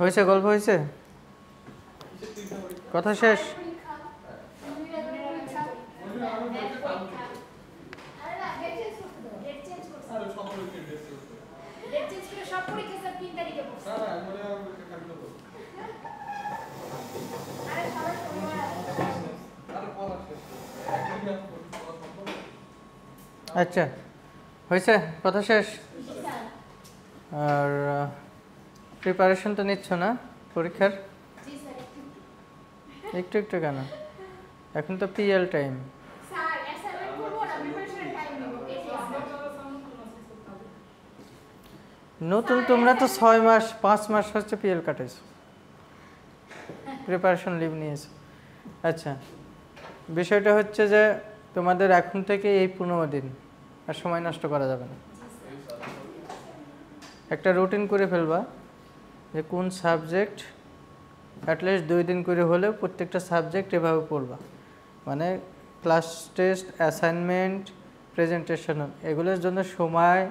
হয়েছে গল্প হয়েছে? কথা শেষ? আচ্ছা হয়েছে? কথা শেষ আর প্রিপারেশন তো নিচ্ছ না পরীক্ষার? একটু একটু। কেন? এখন তো পিএল টাইম নতুন তোমরা তো ছয় মাস পাঁচ মাস হচ্ছে পিএল কাটেছো প্রিপারেশন লিভ নিয়েছো। আচ্ছা বিষয়টা হচ্ছে যে তোমাদের এখন থেকে এই পনেরো দিন আর সময় নষ্ট করা যাবে না। একটা রুটিন করে ফেলবা। যে কোন সাবজেক্ট অ্যাটলিস্ট দুই দিন করে হলেও প্রত্যেকটা সাবজেক্ট এভাবে পড়বা। মানে ক্লাস টেস্ট অ্যাসাইনমেন্ট প্রেজেন্টেশন এগুলোর জন্য সময়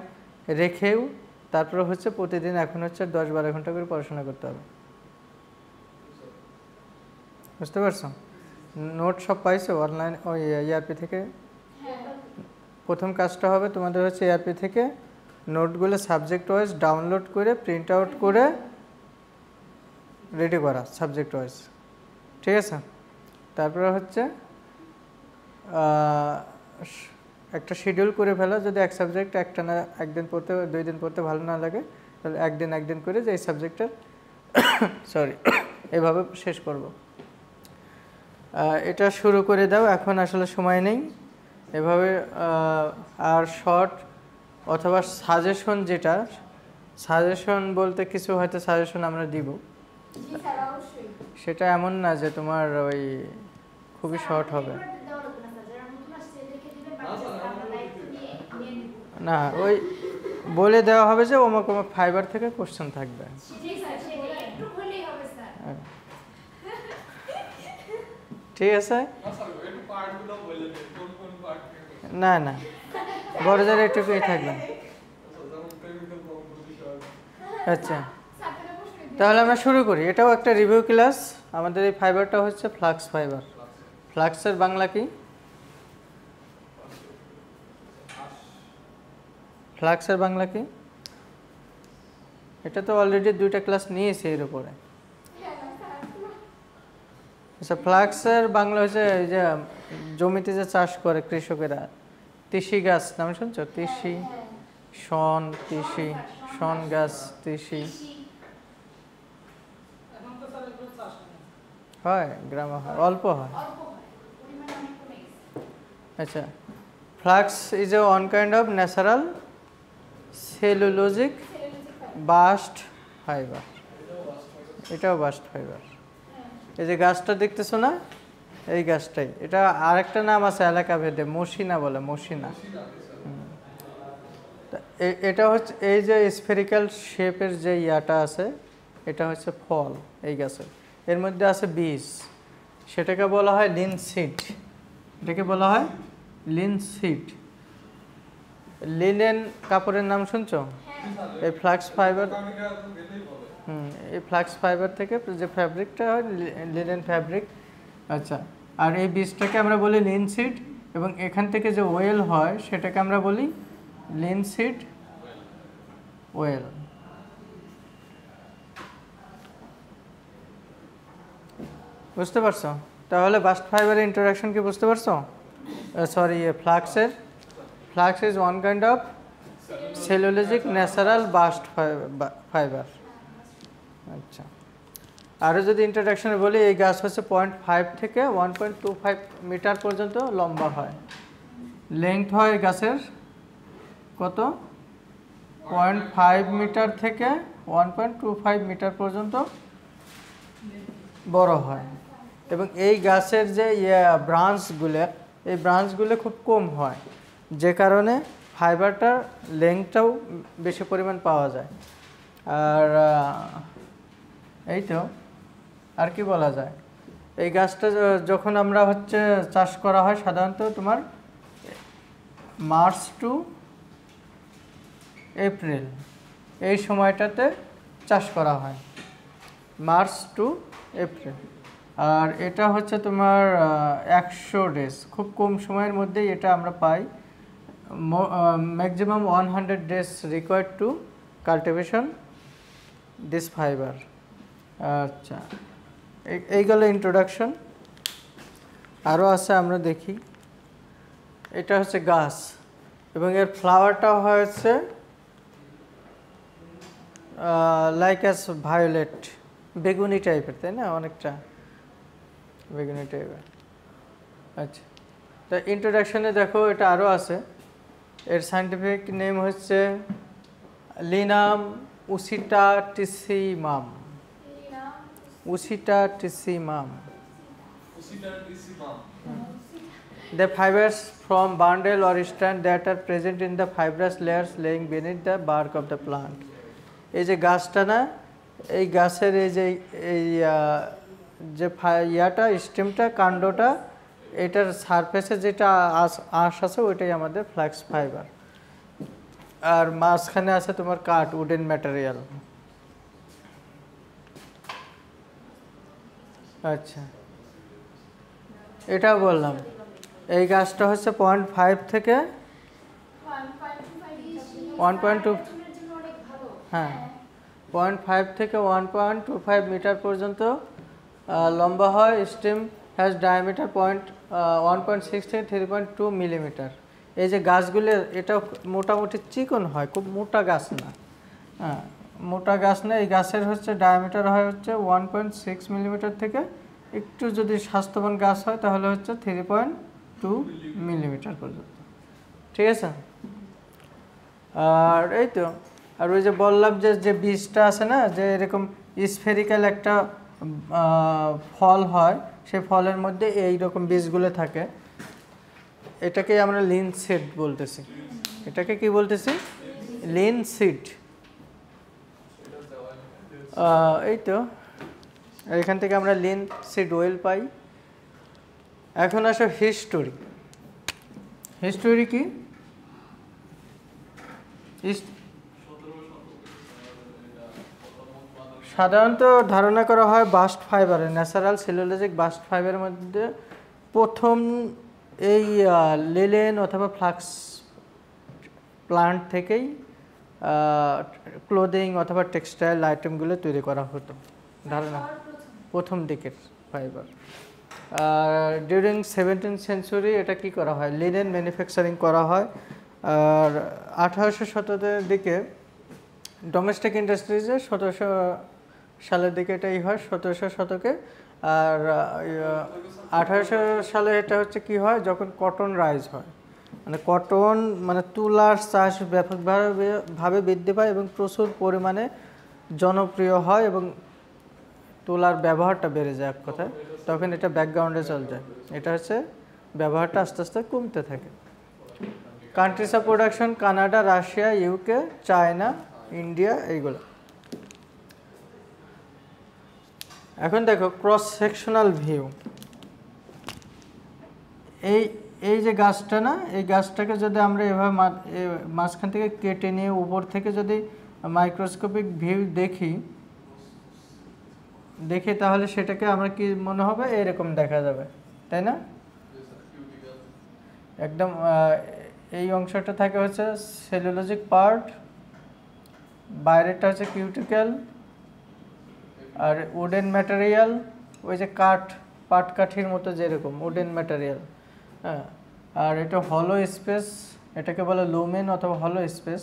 রেখেও তারপরে হচ্ছে প্রতিদিন এখন হচ্ছে দশ বারো ঘণ্টা করে পড়াশোনা করতে হবে। বুঝতে পারছ? নোট সব পাইছো অনলাইন ওই ইয়ারপি থেকে? প্রথম কাজটা হবে তোমাদের হচ্ছে এআরপি থেকে নোটগুলো সাবজেক্ট ওয়াইজ ডাউনলোড করে প্রিন্ট আউট করে রেডি করা সাবজেক্ট ওয়াইজ ঠিক আছে? তারপরে হচ্ছে একটা শিডিউল করে ফেলা, যদি এক সাবজেক্ট একটা না, একদিন পড়তে, দুই দিন পড়তে ভালো না লাগে, তাহলে একদিন একদিন করে যে এই সাবজেক্টটা সরি এভাবে শেষ করব। এটা শুরু করে দাও, এখন আসলে সময় নেই। এভাবে আর শর্ট অথবা সাজেশন যেটা সাজেশন বলতে কিছু হয়তো সাজেশন আমরা দিব। সেটা এমন না যে তোমার ওই খুবই শর্ট হবে। না ওই বলে দেওয়া হবে যে অমুক অমুক ফাইবার থেকে কোশ্চেন থাকবে। ঠিক আছে? না না বড় যারা এটুকুই থাকবেন। আচ্ছা। তাহলে আমরা শুরু করি। এটাও একটা রিভিউ ক্লাস আমাদের এই ফাইবারটা হচ্ছে ফ্লাক্স ফাইবার ফ্লাক্সের বাংলা কি? ফ্লাক্সের বাংলা কি? এটা তো অলরেডি দুইটা ক্লাস নিয়েছে এর উপরে। আচ্ছা ফ্লাক্সের বাংলা হচ্ছে এই যে জমিতে যে চাষ করে কৃষকেরা, তিসি গাছ, নাম শুনছো? তিসি, শন তিসি, শন গাছ, তিসি। হয় গ্রামে হয় অল্প হয়। আচ্ছা flax is a one kind of natural cellulosic bast fibre এটাও বাস্ট ফাইবার এই যে গাছটা দেখতেছো না? এই গাছটাই। এটা আরেকটা নাম আছে এলাকা ভেদে মসিনা বলে মসিনা। এটা হচ্ছে এই যে স্ফেরিক্যাল শেপের যে ইয়াটা আছে এটা হচ্ছে ফল এই গাছের। এর মধ্যে আছে বীজ সেটাকে বলা হয় লিন সিড এটাকে বলা হয় লিন সিড লিনেন কাপড়ের নাম শুনছো? এই ফ্লাক্স ফাইবার হুম, এই ফ্লাক্স ফাইবার থেকে যে ফ্যাব্রিকটা হয়, লিনেন ফ্যাব্রিক। আচ্ছা আর এই বীজটাকে আমরা বলি লিন সিড এবং এখান থেকে যে ওয়েল হয়, সেটাকে আমরা বলি লিন সিড ওয়েল। বুঝতে পারছ? তাহলে বাস্ট ফাইবারের ইন্ট্রোডাকশন কি বুঝতে পারছ? সরি ফ্লাক্সের। Flax is one kind of cellulosic natural bast fibre আচ্ছা। আরও যদি ইন্ট্রোডাকশনে বলি, এই গাছ হচ্ছে পয়েন্ট ফাইভ থেকে one point two five metre পর্যন্ত লম্বা হয়। লেংথ হয় এই গাছের কত? পয়েন্ট ফাইভ মিটার থেকে one point two five metre পর্যন্ত বড় হয়। এবং এই গাছের যে ইয়ে ব্রাঞ্চগুলো এই ব্রাঞ্চগুলো খুব কম হয়। যে কারণে ফাইবারটার লেংথটাও বেশি পরিমাণ পাওয়া যায়। আর এই তো, আর কি বলা যায়? এই গাছটা যখন আমরা হচ্ছে চাষ করা হয়, সাধারণত তোমার মার্চ টু এপ্রিল, এই সময়টাতে চাষ করা হয়। March two April. আর এটা হচ্ছে তোমার একশো ডেজ। খুব কম সময়ের মধ্যেই এটা আমরা পাই। Maximum one hundred days required to cultivation this fibre আচ্ছা এই- গেল ইন্ট্রোডাকশন আরও আছে, আমরা দেখি। এটা হচ্ছে গাছ। এবং এর ফ্লাওয়ারটা হয়েছে লাইক অ্যাস ভায়োলেট বেগুনি টাইপের তাই না? অনেকটা। বেগুনি টাইপের আচ্ছা তো ইন্ট্রোডাকশনে দেখো এটা আরও আছে এর সাইন্টিফিক নেম হচ্ছে লিনাম উসিটা টিসিমাম উসিটা টিসিমাম The fibers from bundle or strand that are present in the fibrous layers laying beneath the bark of the plant. এই যে গাছটা না এই গাছের এই যে এই যে ইয়াটা স্টেমটা কাণ্ডটা, এটার সারফেসে যেটা আঁশ আছে, ওইটাই আমাদের ফ্ল্যাক্স ফাইবার আর মাঝখানে আছে তোমার কাঠ উডেন ম্যাটেরিয়াল আচ্ছা। এটা বললাম। এই গাছটা হচ্ছে পয়েন্ট ফাইভ থেকে ওয়ান পয়েন্ট টু হ্যাঁ। পয়েন্ট ফাইভ থেকে one point two five metre পর্যন্ত লম্বা হয়, stem has diameter point one point six থেকে থ্রি পয়েন্ট টু মিলিমিটার এই যে গাছগুলো এটা মোটামুটি চিকন হয়, খুব মোটা গাছ না। হ্যাঁ মোটা গাছ না, এই গাছের হচ্ছে ডায়ামিটার হয় হচ্ছে ওয়ান পয়েন্ট সিক্স মিলিমিটার থেকে। একটু যদি স্বাস্থ্যবান গাছ হয়, তাহলে হচ্ছে থ্রি পয়েন্ট টু মিলিমিটার পর্যন্ত। ঠিক আছে? আর এই তো, আর ওই যে বললাম যে যে বীজটা আছে না, যে এরকম স্ফেরিক্যাল একটা ফল হয়, সেই ফলের মধ্যে এই রকম বীজগুলো থাকে। এটাকে আমরা লিন সিড বলতেছি। এটাকে কি বলতেছি? লিন সিড এই তো। এখান থেকে আমরা লিন সিড ওয়েল পাই। এখন আসো হিস্টোরি হিস্টোরি কি? সাধারণত ধারণা করা হয় বাস্ট ফাইবারের ন্যাচারাল সেলুলোজিক বাস্ট ফাইবারের মধ্যে প্রথম এই লিলেন অথবা ফ্লাক্স প্লান্ট থেকেই ক্লোদিং অথবা টেক্সটাইল আইটেমগুলো তৈরি করা হতো। ধারণা? প্রথম দিকের ফাইবার আর ডিউরিং সেভেন্টিন সেঞ্চুরি এটা কি করা হয়? লিনেন ম্যানুফ্যাকচারিং করা হয়। আর আঠারোশো শতকের দিকে ডোমেস্টিক ইন্ডাস্ট্রিজে সতেরোশো সালের দিকে এটাই হয়, সতেরোশো শতকে। আর আঠারোশো সালে এটা হচ্ছে কি হয়, যখন কটন রাইজ হয়। মানে কটন মানে তুলার চাষ ব্যাপকভাবে ভাবে বৃদ্ধি পায় এবং প্রচুর পরিমাণে জনপ্রিয় হয় এবং তুলার ব্যবহারটা বেড়ে যায় এক কথায়। তখন এটা ব্যাকগ্রাউন্ডে চলে যায়। এটা হচ্ছে, ব্যবহারটা আস্তে আস্তে কমতে থাকে। Countries of production Canada Russia UK China India এইগুলো। এখন দেখো ক্রস সেকশনাল ভিউ এই এই যে গাছটা না, এই গাছটাকে যদি আমরা এভাবে মাঝখান থেকে কেটে নিয়ে উপর থেকে যদি মাইক্রোস্কোপিক ভিউ দেখি দেখি তাহলে সেটাকে আমরা কি মনে হবে? এরকম দেখা যাবে, তাই না? একদম এই অংশটা থাকে হচ্ছে সেলুলোজিক পার্ট বাইরেরটা হচ্ছে কিউটিক্যাল আর উডেন ম্যাটেরিয়াল ওই যে কাঠ, পাট কাঠির মতো যেরকম উডেন ম্যাটেরিয়াল হ্যাঁ। আর এটা হলো স্পেস এটাকে বলে লুমেন অথবা হলো স্পেস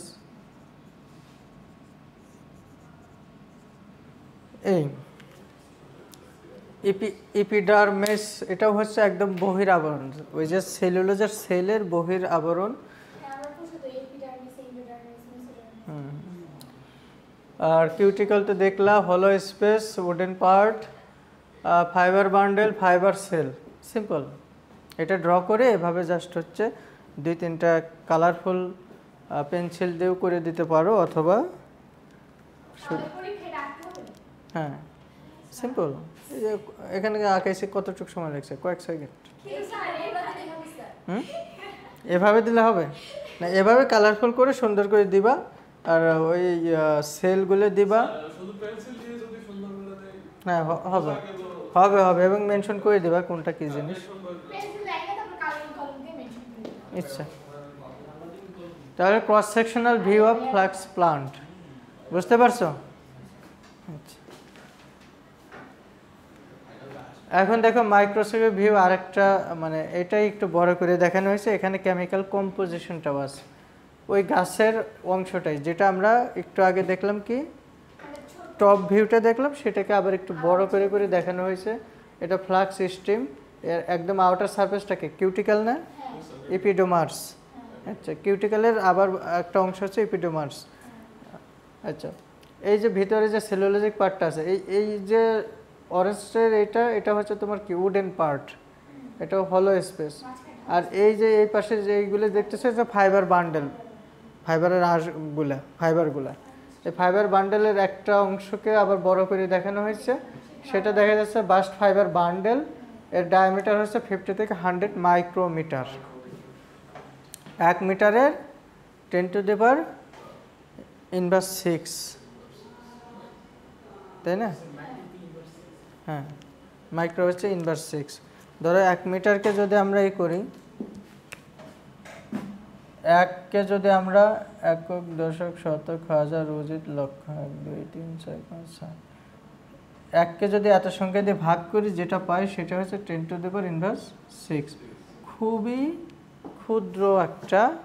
এই ইপি ইপিডারমেস এটাও হচ্ছে একদম বহির আবরণ ওই যে সেলুলোজের সেলের বহির আবরণ আর কিউটিকল তো দেখলা হলো space wooden part fibre bundle fibre cell simple এটা ড্র করে এভাবে জাস্ট হচ্ছে দুই তিনটা কালারফুল পেন্সিল দিয়েও করে দিতে পারো অথবা হ্যাঁ সিম্পল এই যে এখানে আঁকাইছে কতটুকু সময় লাগছে? কয়েক সেকেন্ড হুম? এভাবে দিলে হবে? না এভাবে কালারফুল করে সুন্দর করে দিবা আর ওই সেলগুলো দিবা। শুধু পেন্সিল দিয়ে যদি সুন্দর করে দেয়? হ্যাঁ হবে। হবে হবে এবং মেনশন করে দেবা কোনটা কি জিনিস। করে দিবে। ইচ্ছা তাহলে cross sectional view of flax plant বুঝতে পারছ? আচ্ছা। এখন দেখো মাইক্রোস্কোপের ভিউ আরেকটা মানে এটাই একটু বড় করে দেখানো হয়েছে। এখানে কেমিক্যাল কম্পোজিশনটাও আছে। ওই গাছের অংশটাই, যেটা আমরা একটু আগে দেখলাম কি? টপ ভিউটা দেখলাম, সেটাকে আবার একটু বড় করে করে দেখানো হয়েছে। এটা ফ্লাক্স স্ট্রিম, এর একদম আউটার সার্ফেসটাকে কিউটিক্যাল না? এপিডোমার্স আচ্ছা কিউটিক্যালের আবার একটা অংশ হচ্ছে এপিডোমার্স আচ্ছা এই যে ভিতরে যে সেলুলোজিক পার্টটা আছে, এই এই যে অরেঞ্জের এটা এটা হচ্ছে তোমার কি? উডেন পার্ট এটা হলো স্পেস আর এই যে এই পাশে যে এইগুলো দেখতেছো, এটা ফাইবার বান্ডেল ফাইবারের আঁশগুলা ফাইবারগুলা এই ফাইবার বান্ডেলের একটা অংশকে আবার বড় করে দেখানো হয়েছে। সেটা দেখা যাচ্ছে বাস্ট ফাইবার বান্ডেল। এর ডায়ামিটার হচ্ছে ফিফটি থেকে হান্ড্রেড মাইক্রোমিটার এক মিটারের ten to the power inverse six তাই না? হ্যাঁ মাইক্রো হচ্ছে ইনভার্স সিক্স ধরো এক মিটারকে যদি আমরা ই করি এককে যদি আমরা একক দশক শতক হাজার অজিত লক্ষ এক দুই তিন চার পাঁচ সাত এককে যদি এত সংখ্যা দিয়ে ভাগ করি যেটা পাই সেটা হচ্ছে ten to the power inverse six খুবই ক্ষুদ্র একটা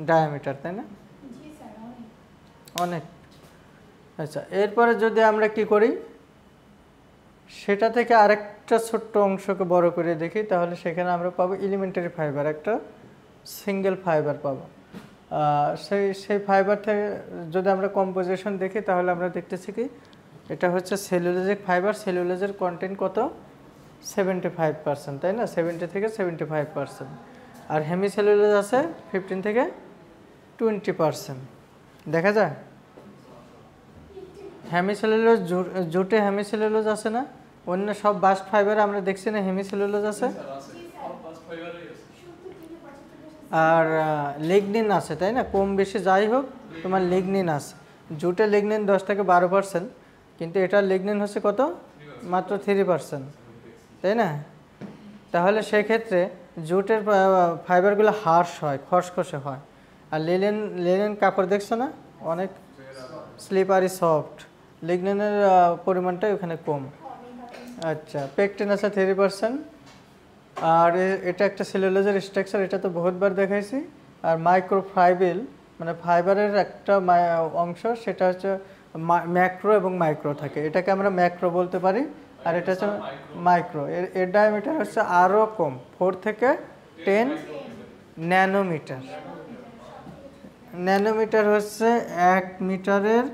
ডায়ামিটার তাই না? অনেক। অনেক। আচ্ছা এরপরে যদি আমরা কি করি সেটা থেকে আরেকটা ছোট্ট অংশকে বড় করে দেখি তাহলে সেখানে আমরা পাবো এলিমেন্টারি ফাইবার একটা সিঙ্গেল ফাইবার পাবো। সেই সেই ফাইবার থেকে যদি আমরা কম্পোজিশন দেখি, তাহলে আমরা দেখতেছি কি, এটা হচ্ছে সেলুলোজিক ফাইবার সেলুলোজের কন্টেন্ট কত? সেভেন্টি ফাইভ পার্সেন্ট তাই না? সেভেন্টি থেকে সেভেন্টি ফাইভ পার্সেন্ট আর হেমিসেলুলোজ আছে ফিফটিন থেকে টোয়েন্টি পার্সেন্ট দেখা যায়? হেমিসেলুলোজ জুটে হেমিসেলুলোজ আছে না? অন্য সব বাস্ট ফাইবারে আমরা দেখছি না হেমিসেলুলোজ আছে জি স্যার সত্তর থেকে পঁচাত্তর আর লিগনিন আছে, তাই না? কম বেশি যাই হোক, তোমার লিগনিন আছে। জুটে লিগনিন দশ থেকে বারো পার্সেন্ট কিন্তু এটার লিগনিন হচ্ছে কত? মাত্র থ্রি পার্সেন্ট তাই না? তাহলে সেক্ষেত্রে জুটের ফাইবারগুলো হার্শ হয়, খসখসে হয়। আর লিলেন লিলেন কাপড় দেখছ না? অনেক স্লিপারি সফট লিগনিনের পরিমাণটা ওখানে কম। আচ্ছা পেকটিন আছে থ্রি পার্সেন্ট আর এটা একটা সেলুলোজের স্ট্রাকচার এটা তো বহুতবার দেখাইছি। আর মাইক্রোফাইবিল মানে ফাইবারের একটা অংশ, সেটা হচ্ছে ম্যাক্রো এবং মাইক্রো থাকে। এটাকে আমরা ম্যাক্রো বলতে পারি, আর এটা হচ্ছে মাইক্রো এর ডায়ামিটার হচ্ছে আরও কম ফোর থেকে টেন ন্যানোমিটার ন্যানোমিটার হচ্ছে এক মিটারের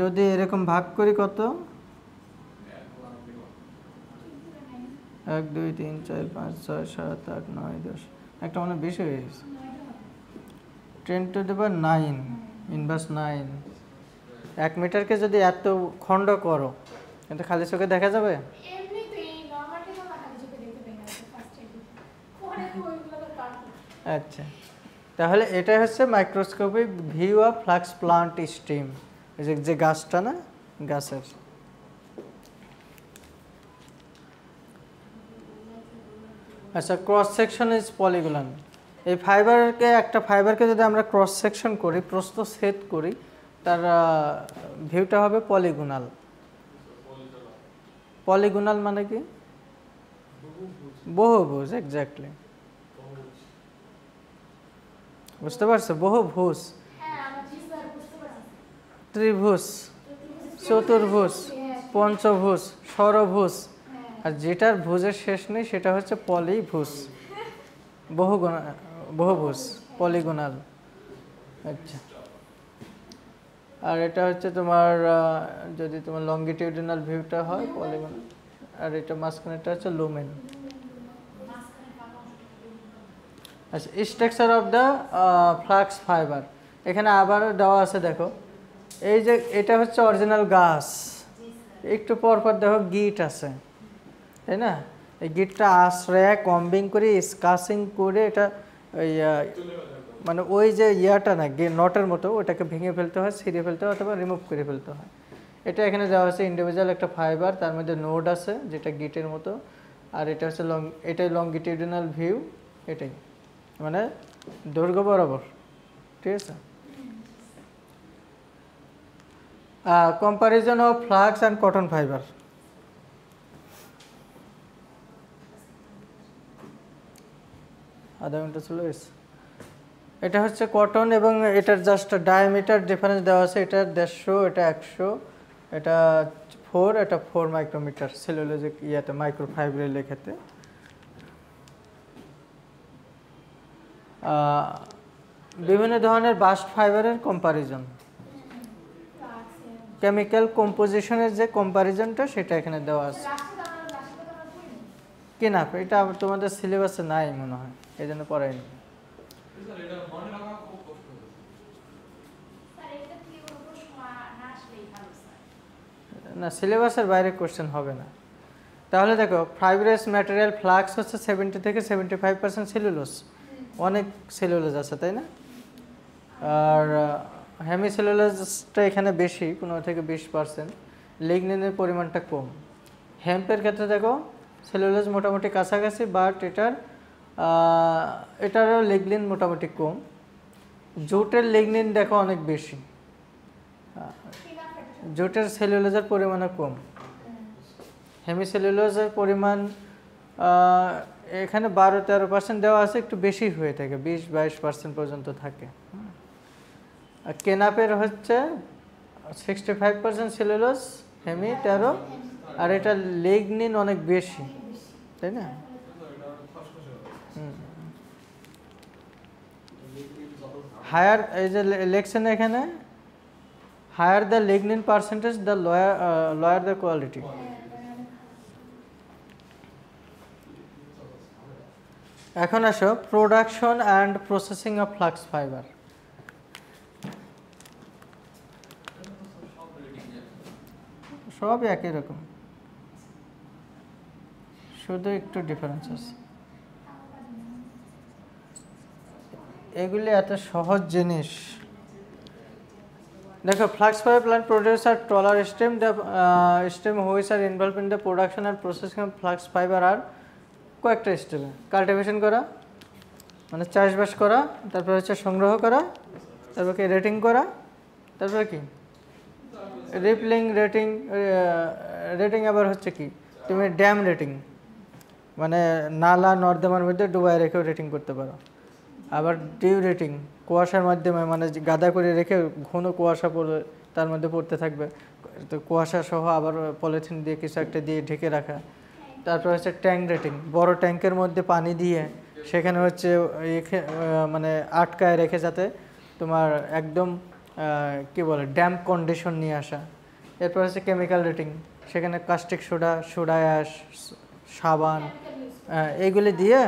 যদি এরকম ভাগ করি কত? এক দুই তিন চার পাঁচ ছয় সাত আট নয় দশ। একটা মনে হয় বেশি হয়ে গেছে। Ten to the power nine inverse nine এক মিটারকে যদি এত খণ্ড করো কিন্তু খালি চোখে দেখা যাবে? আচ্ছা। তাহলে এটাই হচ্ছে microscopic view of flax plant stream যে গাছটা না গাছের। আচ্ছা ক্রস সেকশন ইজ পলিগুলান এই ফাইবারকে একটা ফাইবারকে যদি আমরা ক্রস সেকশন করি, প্রস্থ সেট করি, তার ভিউটা হবে পলিগুনাল পলিগুনাল মানে কি? বহুভুজ এক্স্যাক্টলি বুঝতে পারছ? বহুভুজ। ত্রিভুজ, চতুর্ভুজ, পঞ্চভুজ, ষড়ভুজ। আর যেটার ভুজের শেষ নেই, সেটা হচ্ছে পলিভুজ বহুগুণ বহুভুজ পলিগুণাল আচ্ছা। আর এটা হচ্ছে তোমার যদি তোমার লঙ্গিটিউডিনাল ভিউটা হয় পলিগুণাল আর এটা মাঝখানেটা হচ্ছে লুমেন আচ্ছা structure of the flax fibre এখানে আবারও দেওয়া আছে, দেখো। এই যে, এটা হচ্ছে অরিজিনাল গাছ একটু পর পর দেখো গিট আছে। তাই না? এই গিটটা আশ্রয় কম্বিং করে স্কাসিং করে এটা মানে ওই যে ইয়াটা না নটের মতো, ওটাকে ভেঙে ফেলতে হয়, ছিঁড়ে ফেলতে হয় অথবা রিমুভ করে ফেলতে হয়। এটা এখানে দেওয়া আছে ইন্ডিভিজুয়াল একটা ফাইবার তার মধ্যে নোড আছে, যেটা গিটের মতো, আর এটা হচ্ছে লং এটাই লংগিটিউডিনাল ভিউ এটাই। মানে দৈর্ঘ্য বরাবর, ঠিক আছে? Comparison of flax and cotton fibre আধা ঘণ্টা চলে গেছে। এটা হচ্ছে কটন এবং এটার জাস্ট ডায়ামিটার ডিফারেন্স দেওয়া আছে এটা দেড়শো এটা একশো এটা ফোর এটা ফোর মাইক্রোমিটার সেলুলোজিক ইয়াতে মাইক্রো ফাইবারের লেখাতে বিভিন্ন ধরনের বাস্ট ফাইবারের কম্পারিজন কেমিক্যাল কম্পোজিশনের যে কম্পারিজনটা সেটা এখানে দেওয়া আছে। লাস্টে তো আমরা লাস্টে তো আমরা পড়িনি কি না এটা তোমাদের সিলেবাসে নাই মনে হয়। এই জন্য পড়াইনি স্যার এটা মনে রাখা খুব কষ্ট হয়েছে স্যার এটা থেকে কোনো প্রশ্ন আ- না আসলেই ভালো স্যার। না সিলেবাসের বাইরে কোশ্চেন হবে না। তাহলে দেখো ফাইব্রাস ম্যাটেরিয়াল ফ্লাক্স হচ্ছে সেভেন্টি থেকে সেভেন্টি ফাইভ পার্সেন্ট সেলুলোস অনেক সেলুলোজ আছে তাই না? আর হেমি সেলুলোজটা এখানে বেশি পনেরো থেকে বিশ পার্সেন্ট লিগনিনের পরিমাণটা কম। হ্যাম্পের ক্ষেত্রে দেখো সেলুলোজ মোটামুটি কাছাকাছি বাট এটার এটারও লিগনিন মোটামুটি কম। জুটের লিগনিন দেখো অনেক বেশি। জুটের সেলুলোজের পরিমাণও কম। হেমিসেলুলোজের পরিমাণ এখানে বারো তেরো পার্সেন্ট দেওয়া আছে, একটু বেশি হয়ে থাকে, বিশ বাইশ পার্সেন্ট পর্যন্ত থাকে। আর কেনাপের হচ্ছে sixty five percent cellulose hemi তেরো, আর এটা লেগনিন অনেক বেশি, তাই না স্যার এটা খসখসে হবে হুম। লিকুইড যত হায়ার এই যে লেখছেন এখানে higher the lignin percentage the lower lower the quality এখন আসো production and processing of flax fibre সব একই রকম। শুধু একটু ডিফারেন্স আছে। এগুলি এত সহজ জিনিস। দেখো, flax fibre plant produce R taller stem stem which are involve in the production R processing of flax fibre আর কয়েকটা স্টেপে কাল্টিভেশন করা মানে চাষবাস করা, তারপর হচ্ছে সংগ্রহ করা, তারপর কি রেটিং করা, তারপরে কি? রিপলিং রেটিং রেটিং আবার হচ্ছে কি? তুমি ড্যাম রেটিং মানে নালা, নর্দমার মধ্যে ডুবাই রেখেও রেটিং করতে পারো। আবার ডিউ রেটিং কুয়াশার মাধ্যমে মানে গাদা করে রেখে ঘন কুয়াশা পড়ে, তার মধ্যে পড়তে থাকবে। তো কুয়াশা সহ আবার পলিথিন দিয়ে কিছু একটা দিয়ে ঢেকে রাখা। তারপর হচ্ছে ট্যাঙ্ক রেটিং বড় ট্যাঙ্কের মধ্যে পানি দিয়ে সেখানে হচ্ছে মানে আটকায় রেখে যাতে তোমার একদম কি বলে ড্যাম্প কন্ডিশন নিয়ে আসা। এরপর হচ্ছে কেমিক্যাল রেটিং সেখানে কাস্টিক সোডা সোডা অ্যাশ সাবান এইগুলি দিয়ে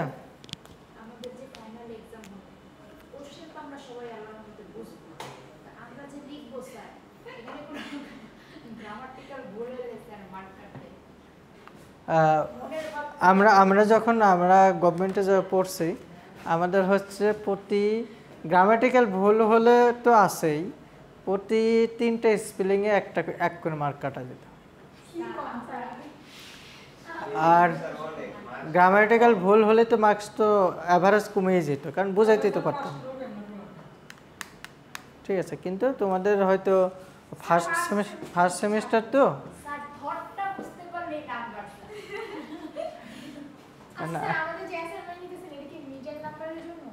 আমাদের যে ফাইনাল এক্সাম হবে কোশ্চেন তো আমরা সবাই আল্লাহর মধ্যে বুঝব তা আমরা যে লিখব স্যার এখানে কোনো গ্রামাটিক্যাল ভুল হলে স্যার মার্ক কাটবে আহ, মনের ভাব আমরা আমরা যখন, আমরা গভর্নমেন্টে যা পড়ছি, আমাদের হচ্ছে প্রতি গ্রামাটিক্যাল ভুল হলে তো আছেই, প্রতি তিনটে স্পেলিংয়ে একটা, এক করে মার্ক কাটা যেত। আর গ্রামাটিক্যাল ভুল হলে তো মার্কস তো অ্যাভারেজ কমেই যেত, কারণ বোঝাইতেই তো পারতাম। ঠিক আছে, কিন্তু তোমাদের হয়তো ফার্স্ট সেমিস্টার ফার্স্ট সেমিস্টার তো স্যার থটটা বুঝতে পারলে নাম্বার না। আচ্ছা আমাদের যে অ্যাসাইনমেন্ট নিতেছেন এটা জন্য?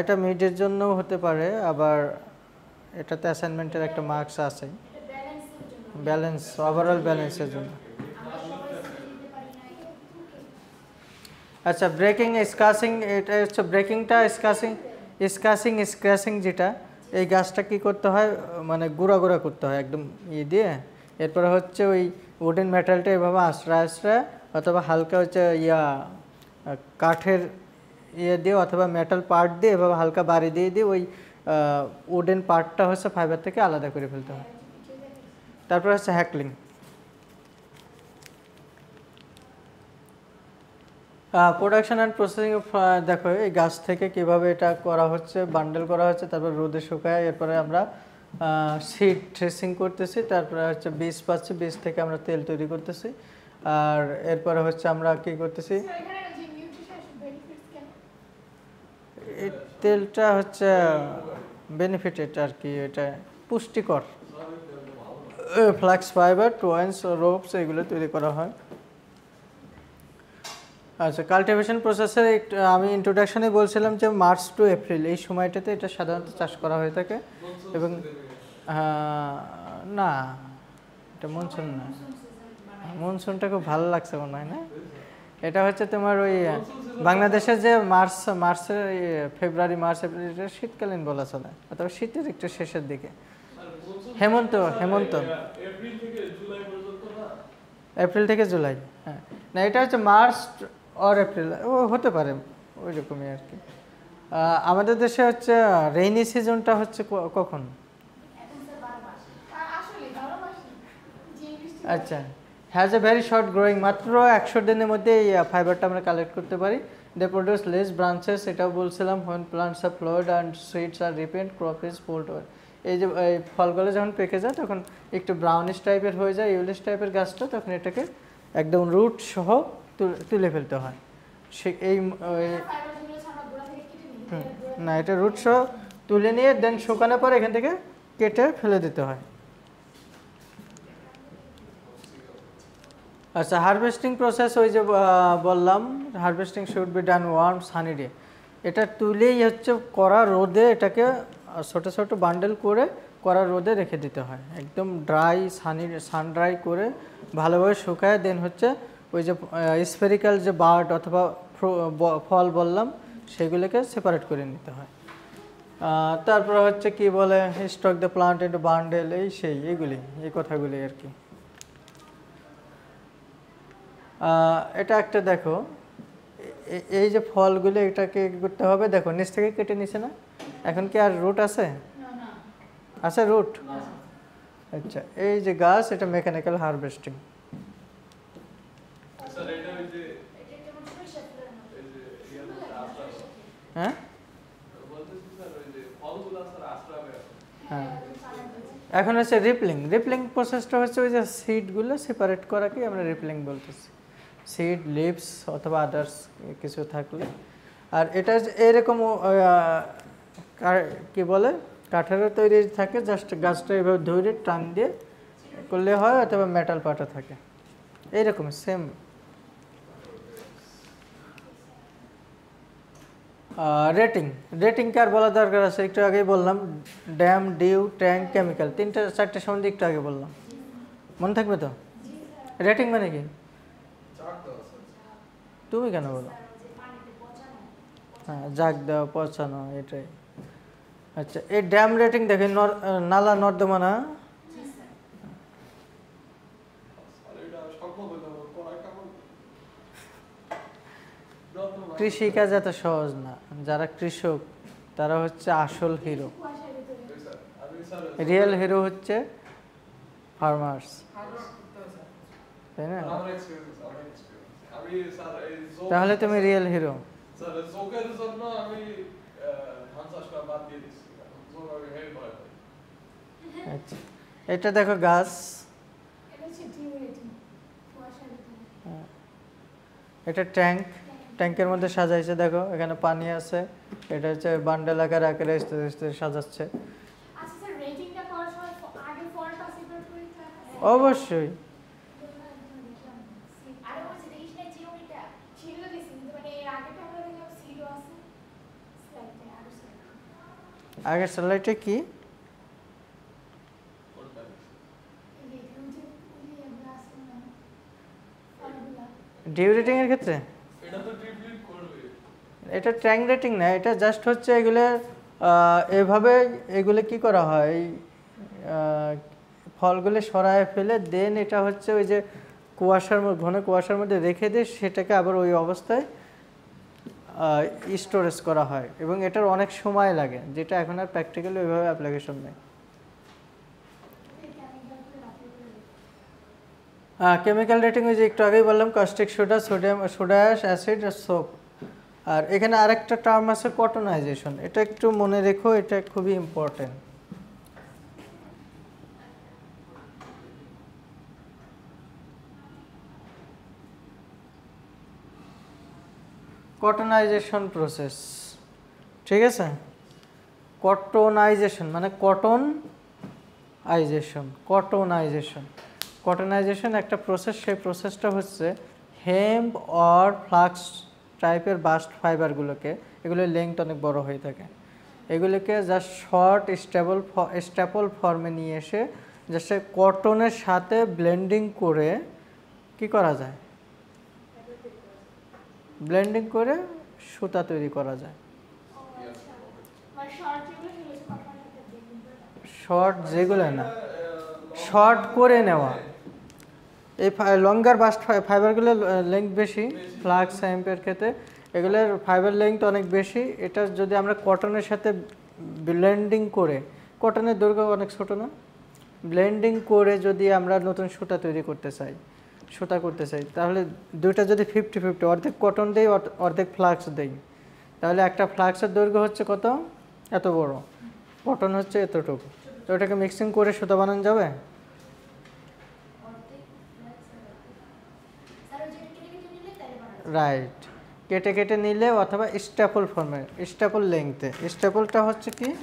এটা মিডের জন্যও হতে পারে আবার এটাতে অ্যাসাইনমেন্টের একটা মার্কস আছে। জন্য। ব্যালেন্স ওভারঅল ব্যালেন্সের জন্য। আচ্ছা ব্রেকিং স্কাসিং এটা হচ্ছে ব্রেকিংটা স্কাসিং স্কাসিং স্ক্র্যাচিং যেটা এই গাছটা কি করতে হয় মানে গুঁড়া গুঁড়া করতে হয় একদম ই দিয়ে। এরপরে হচ্ছে ওই উডেন মেটালটা এভাবে আশ্রয় আশ্রা অথবা হালকা হচ্ছে ইয়া কাঠের ইয়ে দিয়ে অথবা মেটাল পার্ট দিয়ে এভাবে হালকা বাড়ি দিয়ে দিয়ে ওই উডেন পার্টটা হচ্ছে ফাইবার থেকে আলাদা করে ফেলতে হয় তারপর হচ্ছে হ্যাকলিং প্রোডাকশন অ্যান্ড প্রসেসিং দেখো, এই গাছ থেকে কীভাবে এটা করা হচ্ছে বান্ডেল করা হচ্ছে, তারপর রোদে শুকায়, এরপরে আমরা সিড ট্রেসিং করতেছি, তারপরে হচ্ছে বীজ পাচ্ছি, বীজ থেকে আমরা তেল তৈরি করতেছি। আর এরপরে হচ্ছে আমরা কি করতেছি? তেলটা হচ্ছে বেনিফিটেড আর কি এটা পুষ্টিকর। ফ্লাক্স ফাইবার টোয়েন্স রোপস এগুলো তৈরি করা হয়। আচ্ছা কাল্টিভেশন প্রসেসের আমি ইন্ট্রোডাকশনে বলছিলাম যে মার্চ টু এপ্রিল এই সময়টাতে এটা সাধারণত চাষ করা হয়ে থাকে। এবং না এটা মনসুন না। মনসুনটা খুব ভালো লাগছে মনে হয় না? এটা হচ্ছে তোমার ওই বাংলাদেশের যে মার্চ মার্চের ফেব্রুয়ারি মার্চ এপ্রিল এটা শীতকালীন বলা চলে অথবা শীতের একটু শেষের দিকে। হেমন্ত হেমন্ত। এপ্রিল থেকে জুলাই হ্যাঁ। না এটা হচ্ছে মার্চ অর এপ্রিল ও হতে পারে ওই রকমই আর কি। আমাদের দেশে হচ্ছে রেইনি সিজনটা হচ্ছে কখন? আচ্ছা। Has a very short growing মাত্র একশো দিনের মধ্যে এই ফাইবারটা আমরা কালেক্ট করতে পারি। দে প্রডিউস লেস ব্রাঞ্চেস এটাও বলছিলাম when plants are flowered and seeds are ripened crop is pulled এই যে এই ফলগুলো যখন পেকে যায় তখন একটু ব্রাউনিশ টাইপের হয়ে যায় ইউলিশ টাইপের গাছটা তখন এটাকে একদম রুট সহ তুলে- ফেলতে হয়। সে এই না এটা রুট সহ তুলে নিয়ে দেন শুকানোর পর এখান থেকে কেটে ফেলে দিতে হয়। আচ্ছা হারভেস্টিং প্রসেস ওই যে বললাম harvesting should be done warm sunny day এটা তুলেই হচ্ছে কড়া রোদে এটাকে ছোট ছোট বান্ডেল করে কড়া রোদে রেখে দিতে হয়। একদম ড্রাই সানি সান ড্রাই করে ভালোভাবে শুকায় দেন হচ্ছে ওই যে স্পেরিক্যাল যে বার্ড অথবা ফল বললাম, সেগুলোকে সেপারেট করে নিতে হয়। তারপর হচ্ছে কি বলে stook the plant into bundle এই সেই, এগুলি, এই কথাগুলি আর কি। এটা একটা দেখো। এই যে ফলগুলো এটাকে করতে হবে? দেখো, নিচ থেকে কেটে নিছে না? এখন কি আর রুট আছে? আছে রুট? আচ্ছা এই যে গাছ, এটা মেকানিক্যাল হারভেস্টিং হ্যাঁ? এখন হচ্ছে রিপলিং রিপলিং প্রসেসটা হচ্ছে ওই যে সিডগুলো সেপারেট করাকে আমরা রিপলিং বলতেছি? সিড লিভস অথবা আদার্স কিছু থাকলে। আর এটা এরকম কা- বলে? কাঠেরও তৈরি থাকে জাস্ট গাছটা এভাবে ধরে টান দিয়ে করলে হয় অথবা মেটাল পাটা থাকে। এইরকম সেম রেটিং রেটিংকে আর বলা দরকার আছে একটু আগেই বললাম। ড্যাম ডিউ ট্যাঙ্ক কেমিক্যাল তিনটা চারটে সম্বন্ধে একটু আগে বললাম। মনে থাকবে তো? রেটিং মানে কি? তুমি কেন বলো? হ্যাঁ জাগ দেওয়া পচানো এটাই। আচ্ছা এই ড্যাম রেটিং দেখে নালা নর্দমা না। কৃষিকাজ এত সহজ না। যারা কৃষক, তারা হচ্ছে আসল হিরো। রিয়েল হিরো হচ্ছে ফার্মার্স। তাই না? আমি স্যার এই তাহলে তুমি রিয়েল হিরো স্যার যোগের জন্য আমি ধান বাদ দিয়ে দিচ্ছি এখন আমি হেল আচ্ছা। এটা দেখো গাছ। এটা হ্যাঁ। এটা ট্যাঙ্ক। ট্যাঙ্কের মধ্যে সাজাইছে দেখো। এখানে পানি আছে। এটা হচ্ছে বান্ডেল আকারে আকারে আস্তে আস্তে সাজাচ্ছে। আচ্ছা স্যার রেটিংটা করার সময় ফ- আগে ফলটা সেপারেট করে দিতে হয় অবশ্যই আর ওই যে দেখিস না চিরুনিটা ছিল দিছি কিন্তু মানে এর আগেটা আমরা দেখলাম সিডও আছে স্লাইডে আর স্লাইড আগের স্যালাইটে কি কোনটা দিচ্ছি? এই যে এখানে যে ওই যে আছে না ফলগুলা ডিউরেটিং এর ক্ষেত্রে? এটা ট্যাঙ্ক রেটিং না, এটা জাস্ট হচ্ছে এগুলো এভাবে এগুলো কি করা হয়? এই ফলগুলো সরায় ফেলে দেন এটা হচ্ছে ওই যে কুয়াশার ঘন কুয়াশার মধ্যে রেখে দিয়ে সেটাকে আবার ওই অবস্থায় স্টোরেজ করা হয় এবং এটার অনেক সময় লাগে, যেটা এখন আর প্র্যাকটিক্যালি ওইভাবে অ্যাপ্লিকেশন নেই। কেমিক্যাল রেটিং ওই যে একটু আগেই বললাম caustic soda sodium soda ash acid আর সোপ আর এখানে আরেকটা টার্ম আছে কটনাইজেশন এটা একটু মনে রেখো, এটা খুবই ইম্পর্টেন্ট কটনাইজেশন প্রসেস। ঠিক আছে? কটনাইজেশন মানে কটন আইজেশন কটনাইজেশন। কটনাইজেশন একটা প্রসেস, সেই প্রসেসটা হচ্ছে হেম্প অর ফ্লাক্স টাইপের বাস্ট ফাইবারগুলোকে, এগুলোর লেংথ অনেক বড় হয়ে থাকে। এগুলোকে জাস্ট শর্ট স্টেবল স্টেপল ফর্মে নিয়ে এসে জাস্ট কটনের সাথে ব্লেন্ডিং করে কি করা যায়? ব্লেন্ডিং করে সুতা তৈরি করা যায়। শর্ট যেগুলো না শর্ট করে নেওয়া। এই লঙ্গার বাস্ট ফাইবারগুলো লেংথ বেশি ফ্লাক্স হ্যাম্পের ক্ষেত্রে। এগুলোর ফাইবার লেংথ অনেক বেশি। এটা যদি আমরা কটনের সাথে ব্লেন্ডিং করে কটনের দৈর্ঘ্য অনেক ছোটো না? ব্লেন্ডিং করে যদি আমরা নতুন সুতা তৈরি করতে চাই। সুতা করতে চাই। তাহলে দুইটা যদি ফিফটি ফিফটি অর্ধেক কটন দেই, অর্ধ- অর্ধেক ফ্লাক্স দেই। তাহলে একটা ফ্লাক্সের দৈর্ঘ্য হচ্ছে কত? এত বড়। কটন হচ্ছে এতটুকু। তো ওটাকে মিক্সিং করে সুতা বানানো যাবে। রাইট কেটে কেটে নিলে অথবা স্ট্যাপল ফর্মে স্ট্যাপল লেংথে স্ট্যাপলটা হচ্ছে কি?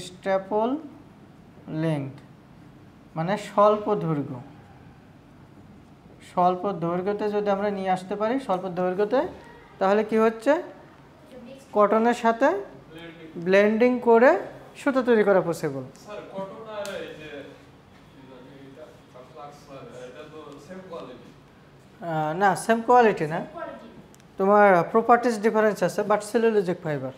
স্ট্যাপল লেংথ মানে স্বল্প দৈর্ঘ্য। স্বল্প দৈর্ঘ্যতে যদি আমরা নিয়ে আসতে পারি স্বল্প দৈর্ঘ্যতে তাহলে কি হচ্ছে? কটনের সাথে ব্লেন্ডিং করে সুতো তৈরি করা পসিবল না সেম কোয়ালিটি না। তোমার প্রপার্টিস ডিফারেন্স আছে বাট সেলুলোজিক ফাইবার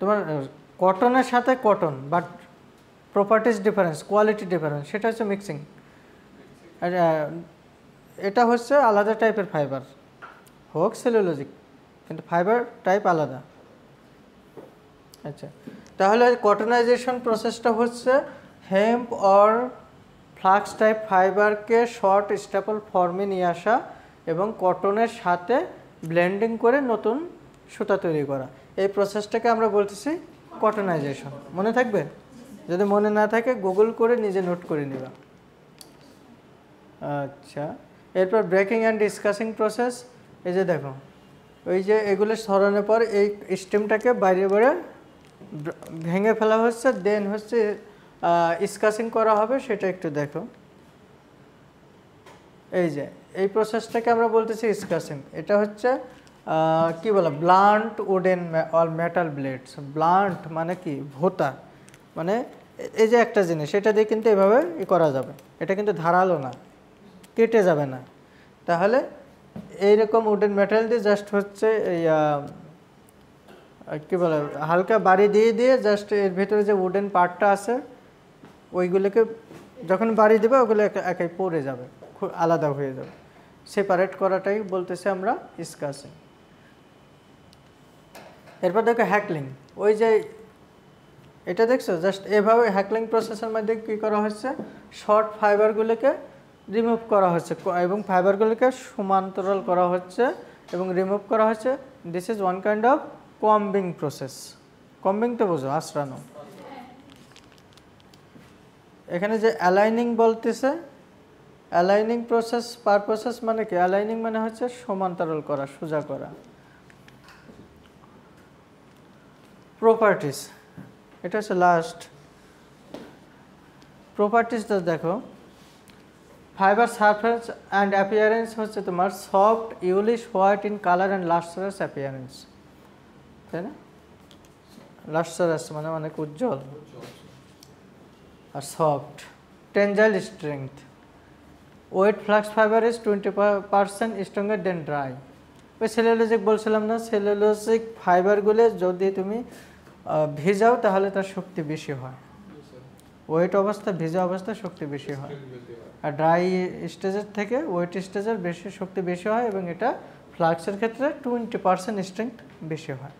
তোমার কটনের সাথে cotton but properties difference quality difference সেটা হচ্ছে মিক্সিং এটা হচ্ছে আলাদা টাইপের ফাইবার হোক সেলুলোজিক কিন্তু ফাইবার টাইপ আলাদা। আচ্ছা তাহলে কটনাইজেশন প্রসেসটা হচ্ছে হেম্প অর ফ্লাক্স টাইপ ফাইবারকে শর্ট স্টেপল ফর্মে নিয়ে আসা এবং কটনের সাথে ব্লেন্ডিং করে নতুন সুতা তৈরি করা। এই প্রসেসটাকে আমরা বলতেছি কটনাইজেশন। মনে থাকবে? যদি মনে না থাকে, গুগল করে নিজে নোট করে নিবা। আচ্ছা। এরপর ব্রেকিং অ্যান্ড ডিসকাসিং প্রসেস। এই যে দেখো ওই যে এগুলো সরানোর পর এই স্টিমটাকে বাইরে বাইরে ভেঙে ফেলা হচ্ছে, দেন হচ্ছে স্কাসিং করা হবে, সেটা একটু দেখো। এই যে, এই প্রসেসটাকে আমরা বলতেছি স্কাসিং এটা হচ্ছে কি বলে blunt wooden or metal blades blunt মানে কি? ভোতা। মানে এই যে একটা জিনিস, এটা দিয়ে কিন্তু এভাবে ই করা যাবে। এটা কিন্তু ধারালো না, কেটে যাবে না। তাহলে এইরকম উডেন মেটাল দিয়ে জাস্ট হচ্ছে এই কি বলে, হালকা বাড়ি দিয়ে দিয়ে জাস্ট এর ভিতরে যে উডেন পার্টটা আছে, ওইগুলোকে যখন বাড়ি দেবে, ওগুলো একা- একাই পড়ে যাবে খুব আলাদা হয়ে যাবে। সেপারেট করাটাই বলতেছি আমরা স্কাসিং এরপর দেখো হ্যাকলিং। ওই যে এটা দেখছ? জাস্ট এভাবে হ্যাকলিং প্রসেসের মধ্যে কী করা হচ্ছে শর্ট ফাইবারগুলোকে রিমুভ করা হচ্ছে এবং ফাইবারগুলোকে সমান্তরাল করা হচ্ছে এবং রিমুভ করা হচ্ছে this is one kind of combing process combing তো বোঝো, আশ্রানো। এখানে যে অ্যালাইনিং বলতেছে অ্যালাইনিং প্রসেস পার প্রসেস মানে কি? অ্যালাইনিং মানে হচ্ছে সমান্তরাল করা, সোজা করা। প্রপার্টিস এটা হচ্ছে লাস্ট প্রপার্টিসটা দেখো ফাইবার সারফেস অ্যান্ড অ্যাপিয়ারেন্স হচ্ছে তোমার soft woolish white in colour and lustrous appearance তাই না? লাস্টারাস মানে অনেক উজ্জ্বল আর soft tensile strength wet flax fibre is twenty percent stronger than dry ওই সেলুলোজিক বলছিলাম না সেলুলোজিক ফাইবারগুলো যদি তুমি ভিজাও তাহলে তার শক্তি বেশি হয়। ওয়েট অবস্থা ভিজা অবস্থা শক্তি বেশি হয়। আর ড্রাই স্টেজের থেকে ওয়েট স্টেজের বেশি শক্তি বেশি হয় এবং এটা ফ্লাক্সের ক্ষেত্রে টোয়েন্টি পার্সেন্ট স্ট্রেংথ বেশি হয়।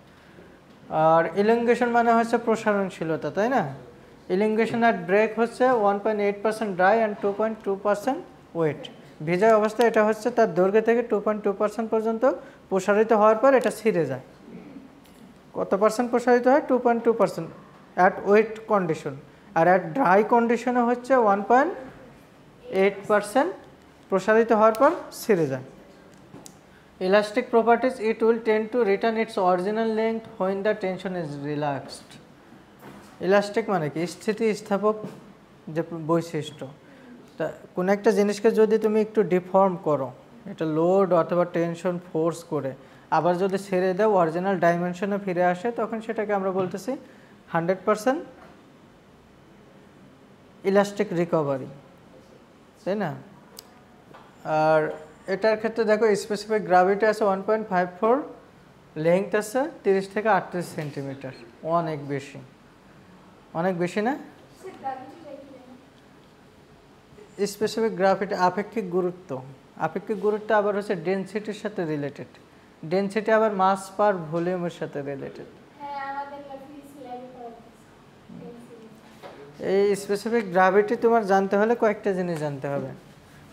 আর ইলঙ্গেশন মানে হচ্ছে প্রসারণশীলতা তাই না? ইলঙ্গেশন আর ব্রেক হচ্ছে one point eight percent dry and two point two percent wet ভিজা অবস্থা এটা হচ্ছে তার দৈর্ঘ্য থেকে টু পয়েন্ট টু পার্সেন্ট পর্যন্ত প্রসারিত হওয়ার পর এটা ছিঁড়ে যায়। কত পার্সেন্ট প্রসারিত হয়? Two point two percent at wet condition R at dry কন্ডিশনে হচ্ছে ওয়ান পয়েন্ট এইট পার্সেন্ট প্রসারিত হওয়ার পর ছেড়ে যায়। Elastic properties it will tend to return its original length when the tension is relaxed elastic মানে কি? স্থিতিস্থাপক যে বৈশিষ্ট্য। তা কোনো একটা জিনিসকে যদি তুমি একটু ডিফর্ম করো, এটা লোড অথবা টেনশন ফোর্স করে আবার যদি ছেড়ে দাও অরিজিনাল ডাইমেনশনে ফিরে আসে, তখন সেটাকে আমরা বলতেছি হান্ড্রেড পারসেন্ট ইলাস্টিক রিকভারি তাই না? আর এটার ক্ষেত্রে দেখো স্পেসিফিক গ্রাভিটি আছে one point five four length আছে তিরিশ থেকে আটত্রিশ সেন্টিমিটার অনেক বেশি। অনেক বেশি না? স্পেসিফিক গ্রাভিটি আপেক্ষিক গুরুত্ব আপেক্ষিক গুরুত্ব আবার হচ্ছে ডেনসিটির সাথে রিলেটেড ডেনসিটি আবার মাস পার ভলিউমের সাথে রিলেটেড হ্যাঁ পড়াচ্ছে এই স্পেসিফিক গ্রাভিটি তোমার জানতে হলে কয়েকটা জিনিস জানতে হবে।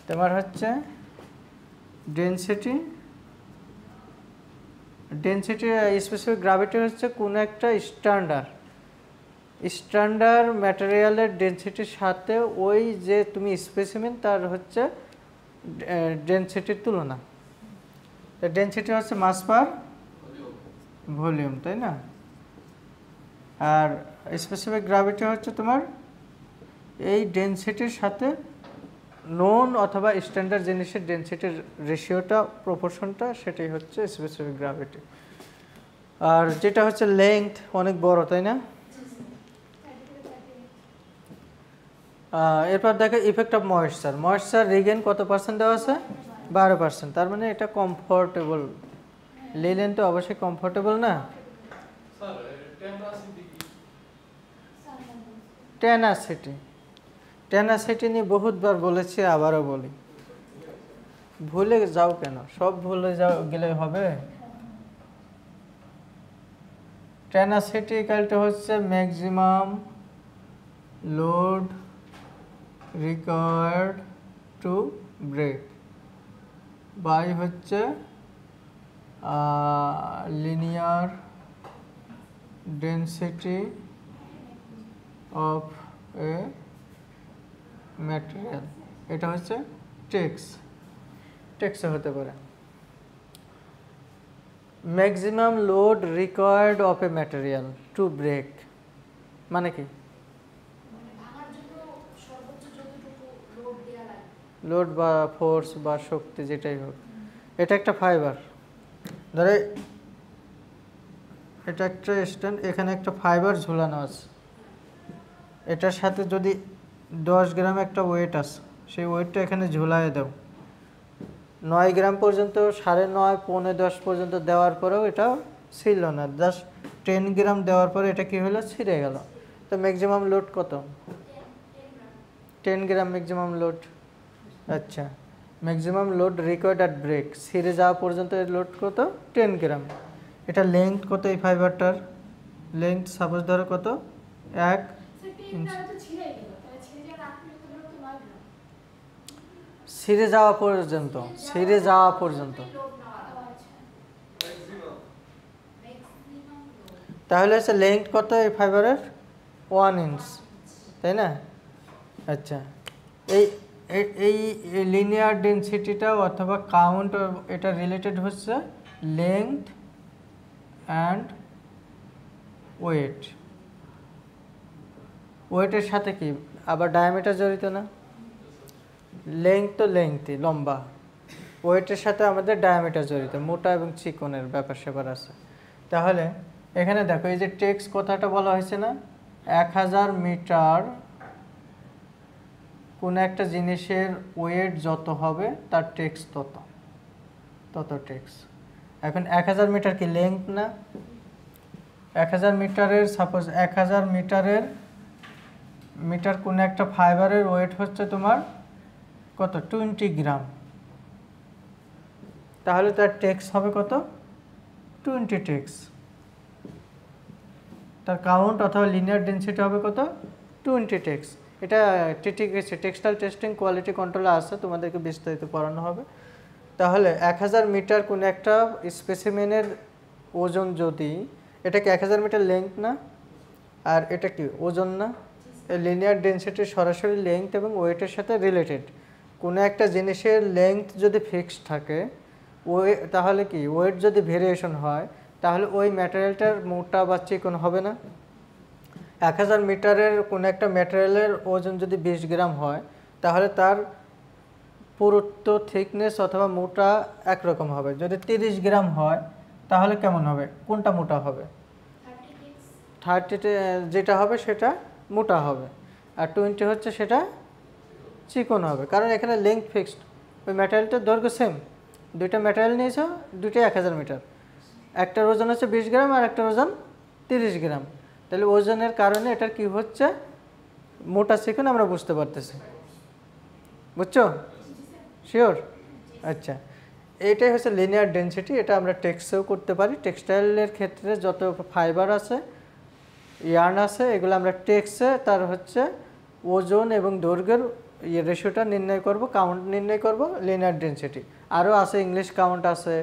তোমার হচ্ছে ডেনসিটি ডেনসিটি স্পেসিফিক গ্রাভিটি হচ্ছে কোনো একটা স্ট্যান্ডার্ড স্ট্যান্ডার্ড ম্যাটেরিয়ালের ডেনসিটির সাথে ওই যে তুমি স্পেসিমেন তার হচ্ছে ডেনসিটির তুলনা। ডেনসিটি হচ্ছে মাস পার ভলিউম তাই না? আর স্পেসিফিক গ্রাভিটি হচ্ছে তোমার এই ডেনসিটির সাথে নোন অথবা স্ট্যান্ডার্ড জিনিসের ডেনসিটির রেশিওটা প্রপোর্শনটা সেটাই হচ্ছে স্পেসিফিক গ্রাভিটি আর যেটা হচ্ছে লেংথ অনেক বড়, তাই না? এরপর দেখো effect of moisture moisture regain কত পার্সেন্ট দেওয়া আছে? বারো পার্সেন্ট তার মানে এটা কমফোর্টেবল লিলেন তো অবশ্যই কমফোর্টেবল না? টেনাসিটি টেনাসিটি নিয়ে বহুতবার বলেছি, আবারও বলি। ভুলে যাও কেন? সব ভুলে যাও, গেলে হবে। টেনাসিটি ইকালটা হচ্ছে maximum load required to break by হচ্ছে linear density of a material এটা হচ্ছে টেক্স টেক্সে হতে পারে। Maximum load required of a material to break মানে কি মানে ভাঙার জন্য সর্বোচ্চ যতটুকু লোড দেওয়া লাগে লোড বা ফোর্স বা শক্তি যেটাই হোক। এটা একটা ফাইবার। ধরে, এটা একটা স্ট্যান্ড, এখানে একটা ফাইবার ঝুলানো আছে। এটার সাথে যদি দশ গ্রাম একটা ওয়েট আছে, সেই ওয়েটটা এখানে ঝুলাই দাও। নয় গ্রাম পর্যন্ত, সাড়ে নয়, পৌনে দশ পর্যন্ত দেওয়ার পরেও এটা ছিল না। জাস্ট টেন গ্রাম দেওয়ার পরে এটা কি হলো? ছিঁড়ে গেল। তো ম্যাক্সিমাম লোড কত? টেন গ্রাম ম্যাক্সিমাম লোড আচ্ছা। Maximum load required at break ছিঁড়ে যাওয়া পর্যন্ত এর লোড কত? টেন গ্রাম এটা লেংথ কত এই ফাইবারটার লেংথ সাপোজ ধরো কত? এক সে টেনটা হয়তো ছিঁড়ে গেল তাহলে ছিঁড়ে যাওয়ার আগ পর্যন্ত লোড তো নয় গ্রাম ছিঁড়ে যাওয়া পর্যন্ত। ছিঁড়ে যাওয়া পর্যন্ত। তাহলে হচ্ছে লেংথ কত এই ফাইবারের ওয়ান ইঞ্চ তাই না? আচ্ছা। এই এই- লিনিয়ার ডেনসিটিটা অথবা কাউন্ট এটা রিলেটেড হচ্ছে লেংথ অ্যান্ড ওয়েট ওয়েটের সাথে কি? আবার ডায়ামিটার জড়িত না? লেংথ তো লেংথই লম্বা। ওয়েটের সাথে আমাদের ডায়ামিটার জড়িত, মোটা এবং চিকনের ব্যাপার স্যাপার আছে। তাহলে এখানে দেখো, এই যে টেক্স কথাটা বলা হয়েছে না? এক হাজার মিটার কোন একটা জিনিসের ওয়েট যত হবে, তার টেক্স তত। তত টেক্স এখন এক হাজার মিটার কি লেংথ না? এক হাজার মিটারের সাপোজ এক হাজার মিটারের মিটার কোন একটা ফাইবারের ওয়েট হচ্ছে তোমার কত? টোয়েন্টি গ্রাম তাহলে তার টেক্স হবে কত? টোয়েন্টি টেক্স তার কাউন্ট অথবা লিনিয়ার ডেন্সিটি হবে কত? টোয়েন্টি টেক্স এটা টিটিকেছে টেক্সটাইল টেস্টিং কোয়ালিটি কন্ট্রোলে আছে তোমাদেরকে বিস্তারিত পড়ানো হবে। তাহলে এক হাজার মিটার কোনো একটা স্পেসিমেনের ওজন যদি, এটা কি এক হাজার মিটার লেংথ না? আর এটা কি ওজন না? লিনিয়ার ডেন্সিটির সরাসরি লেংথ এবং ওয়েটের সাথে রিলেটেড কোনো একটা জিনিসের লেংথ যদি ফিক্সড থাকে, ওয়ে তাহলে কি ওয়েট যদি ভেরিয়েশন হয়, তাহলে ওই ম্যাটেরিয়ালটার মোটা বা চিকন হবে না? এক হাজার মিটারের কোনো একটা ম্যাটেরিয়ালের ওজন যদি বিশ গ্রাম হয়, তাহলে তার পুরুত্ব থিকনেস অথবা মোটা একরকম হবে। যদি তিরিশ গ্রাম হয়, তাহলে কেমন হবে? কোনটা মোটা হবে? থার্টি যেটা হবে সেটা মোটা হবে। আর টোয়েন্টি হচ্ছে সেটা চিকন হবে। কারণ এখানে লেংথ ফিক্সড ওই ম্যাটেরিয়ালটার দৈর্ঘ্য সেম দুইটা ম্যাটেরিয়াল নিয়েছো, দুইটাই এক হাজার মিটার। একটার ওজন হচ্ছে বিশ গ্রাম আর একটার ওজন তিরিশ গ্রাম। তাহলে ওজনের কারণে এটার কি হচ্ছে? মোটা চিকন আমরা বুঝতে পারতেছি। বুঝছ? শিওর আচ্ছা। এইটাই হচ্ছে লিনিয়ার ডেনসিটি এটা আমরা টেক্সেও করতে পারি। টেক্সটাইলের ক্ষেত্রে যত ফাইবার আছে ইয়ার্ন আছে, এগুলো আমরা টেক্সে তার হচ্ছে ওজন এবং দৈর্ঘ্যের ইয়ে রেশিওটা নির্ণয় করব কাউন্ট নির্ণয় করব লিনিয়ার ডেনসিটি আরও আছে ইংলিশ কাউন্ট আছে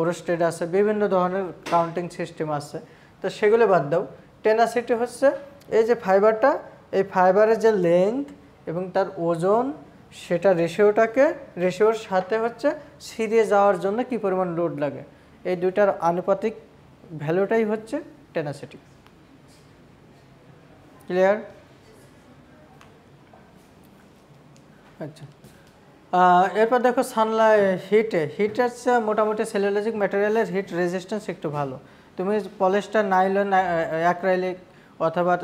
ওরস্টেড আছে, বিভিন্ন ধরনের কাউন্টিং সিস্টেম আছে। তো সেগুলো বাদ দাও। টেনাসিটি হচ্ছে এই যে ফাইবারটা এই ফাইবারের যে লেন্থ এবং তার ওজন, সেটা রেশিওটাকে রেশিওর সাথে হচ্ছে সিরিয়ে যাওয়ার জন্য কি পরিমাণ লোড লাগে? এই দুইটার আনুপাতিক ভ্যালুটাই হচ্ছে টেনাসিটি ক্লিয়ার আচ্ছা। এরপর দেখো সানলাই হিটে হিট হচ্ছে মোটামুটি সেলুলোজিক ম্যাটেরিয়ালের হিট রেজিস্ট্যান্স একটু ভালো। তুমি পলিস্টার নাইলন অ্যাক্রাইলিক অথবা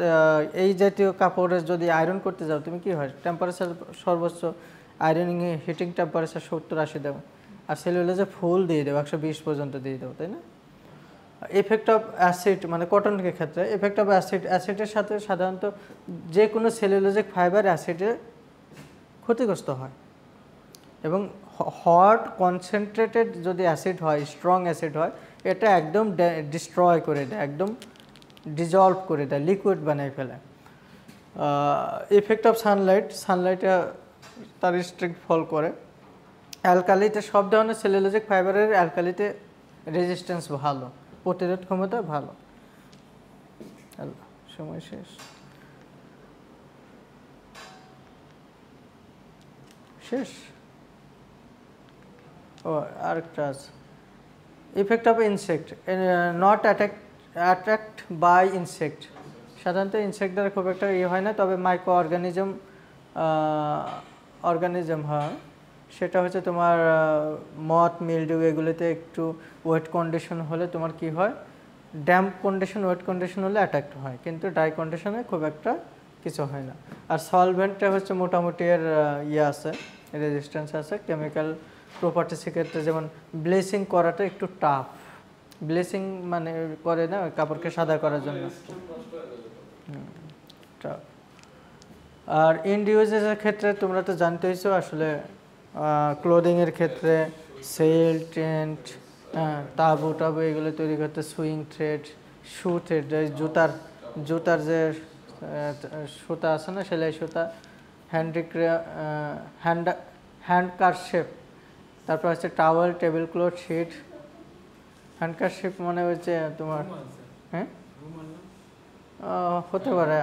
এই জাতীয় কাপড়ের যদি আয়রন করতে যাও, তুমি কি হয়? টেম্পারেচার সর্বোচ্চ আয়রনিং হিটিং টেম্পারেচার সত্তর আশি দেবো। আর সেলুলোজে ফুল দিয়ে দেবো, একশো বিশ পর্যন্ত দিয়ে দেবো, তাই না? এফেক্ট অফ অ্যাসিড মানে কটনের ক্ষেত্রে এফেক্ট অফ অ্যাসিড অ্যাসিডের সাথে সাধারণত যে কোনো সেলুলোজিক ফাইবার অ্যাসিডে ক্ষতিগ্রস্ত হয়। এবং হট কনসেন্ট্রেটেড যদি অ্যাসিড হয় স্ট্রং অ্যাসিড হয় এটা একদম ডিস্ট্রয় করে দেয়, একদম ডিজলভ করে দেয় লিকুইড বানিয়ে ফেলে। ইফেক্ট অফ সানলাইট সানলাইটে তার স্ট্রিক্ট ফল করে। অ্যালকালিতে সব ধরনের সেলুলোজিক ফাইবারের অ্যালকালিতে রেজিস্ট্যান্স ভালো, প্রতিরোধ ক্ষমতা ভালো। সময় শেষ। শেষ? ও, আরেকটা আছে। Effect of insect not attack attract by insect সাধারণত ইনসেক্ট দ্বারা খুব একটা ইয়ে হয় না, তবে মাইক্রো অর্গানিজম অর্গানিজম হয়। সেটা হচ্ছে তোমার মথ মিলডিউ এগুলোতে একটু ওয়েট কন্ডিশন হলে তোমার কি হয়? ড্যাম্প কন্ডিশন ওয়েট কন্ডিশন হলে অ্যাট্যাক্ট হয়, কিন্তু ড্রাই কন্ডিশনে খুব একটা কিছু হয় না। আর সলভেন্টটা হচ্ছে মোটামুটি এর ইয়ে আছে রেজিস্ট্যান্স আছে কেমিক্যাল প্রপার্টিসের সেক্ষেত্রে যেমন ব্লেসিং করাটা একটু টাফ ব্লেসিং মানে করে না, কাপড়কে সাদা করার জন্য tough। আর ইন্ড ইউজেসের ক্ষেত্রে তোমরা তো জানতেইছো, আসলে ক্লোদিংয়ের ক্ষেত্রে সেল টেন্ট তাবু টাবু এগুলো তৈরি করতে সুইং থ্রেড শু থ্রেড জুতার জুতার যে সুতা আছে না, সেলাই সুতা হ্যান্ডিক্রা হ্যান্ড হ্যান্ড কারশেপ তারপর হচ্ছে towel table cloth sheet handkerchief মানে হচ্ছে তোমার হ্যাঁ? হতে পারে।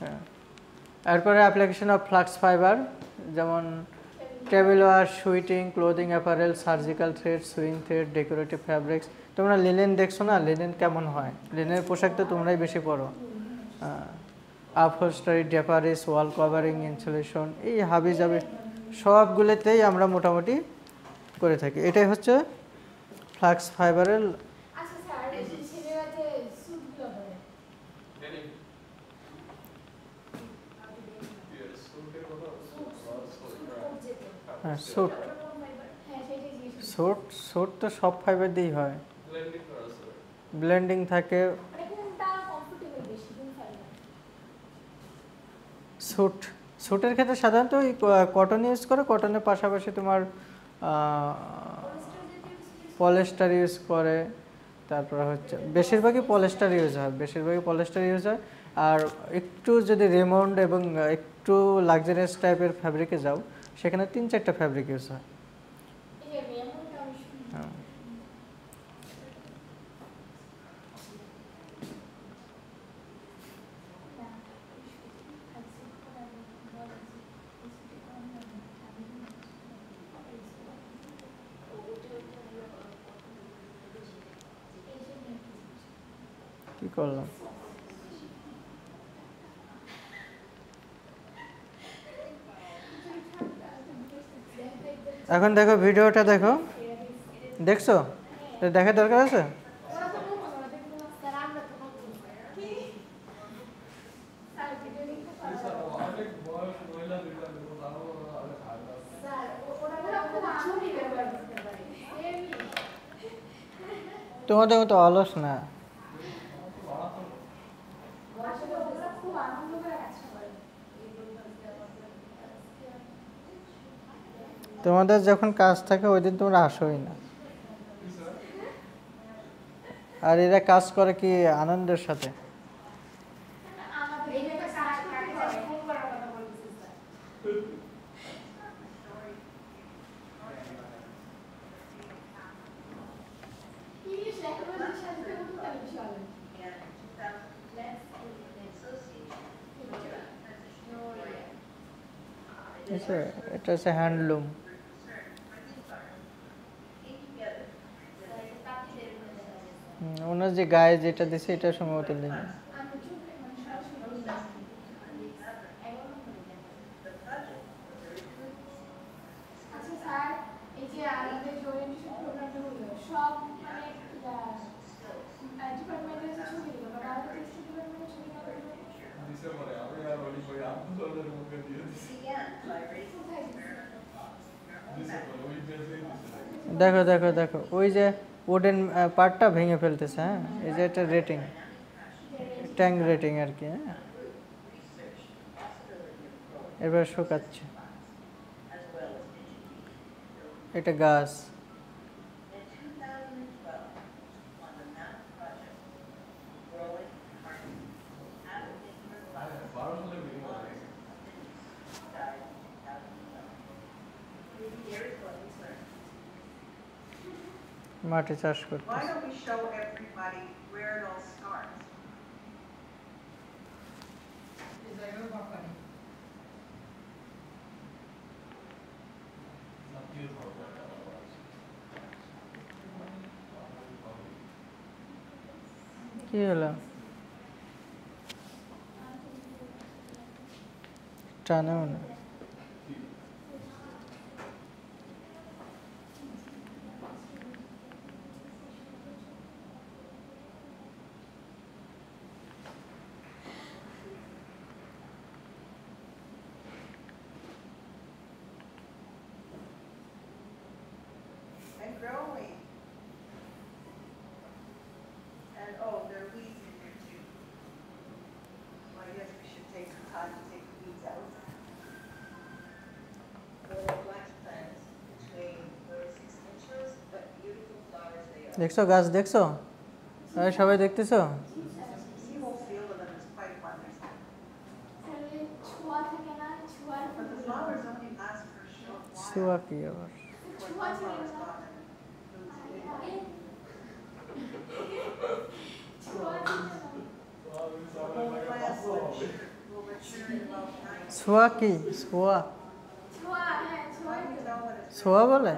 হ্যাঁ। এরপরে অ্যাপ্লিকেশন অফ ফ্লাক্স ফাইবার যেমন tableware suiting clothing apparel surgical thread sewing thread decorative fabrics তোমরা লিনেন দেখছ না? লিনেন কেমন হয়? লিনের পোশাক তো তোমরাই বেশি পরো। আপহোস্টারি ডেপারিস ওয়াল কভারিং ইনসুলেশন এই হাবি যাবে সবগুলোতেই আমরা মোটামুটি করে থাকি। এটাই হচ্ছে ফ্লাক্স ফাইবারের আচ্ছা হ্যাঁ সেটাই স্যুট স্যুট তো সব ফাইবার দিয়েই হয়। ব্লেন্ডিং থাকে। মানে স্যুটের ক্ষেত্রে সাধারণত ওই কটন ইউজ করে কটনের পাশাপাশি তোমার পলেস্টার ইউজ করে, তারপর হচ্ছে, বেশিরভাগই পলেস্টার ইউজ হয়, বেশিরভাগই পলেস্টার ইউজ হয়। আর একটু যদি রেমন্ড এবং একটু লাক্সারিয়াস টাইপের ফ্যাব্রিকে যাও, সেখানে তিন চারটা ফ্যাব্রিক ইউজ হয়। কি করলাম? এখন দেখো ভিডিওটা দেখো। দেখছ? দেখার দরকার আছে? তোমাদের মতো অলস না। তোমাদের যখন কাজ থাকে ওই দিন তোমরা আসোই না। আর এরা কাজ করে কি আনন্দের সাথে? এটা হচ্ছে হ্যান্ডলুম গায়ে যেটা দিছে এটা সম্ভবত লিঙ্গ ওডেন পার্টটা ভেঙে ফেলতেছে হ্যাঁ এই যে একটা রেটিং ট্যাঙ্ক রেটিং আর কি হ্যাঁ এবার শুকাচ্ছে এটা গাছ মাঠে চাষ করতেছি কি হলো টানেও না দেখছ গাছ দেখছ? সবাই দেখতেছো? ছোয়া কি ছোয়া ছোয়া। ছোঁয়া বলে?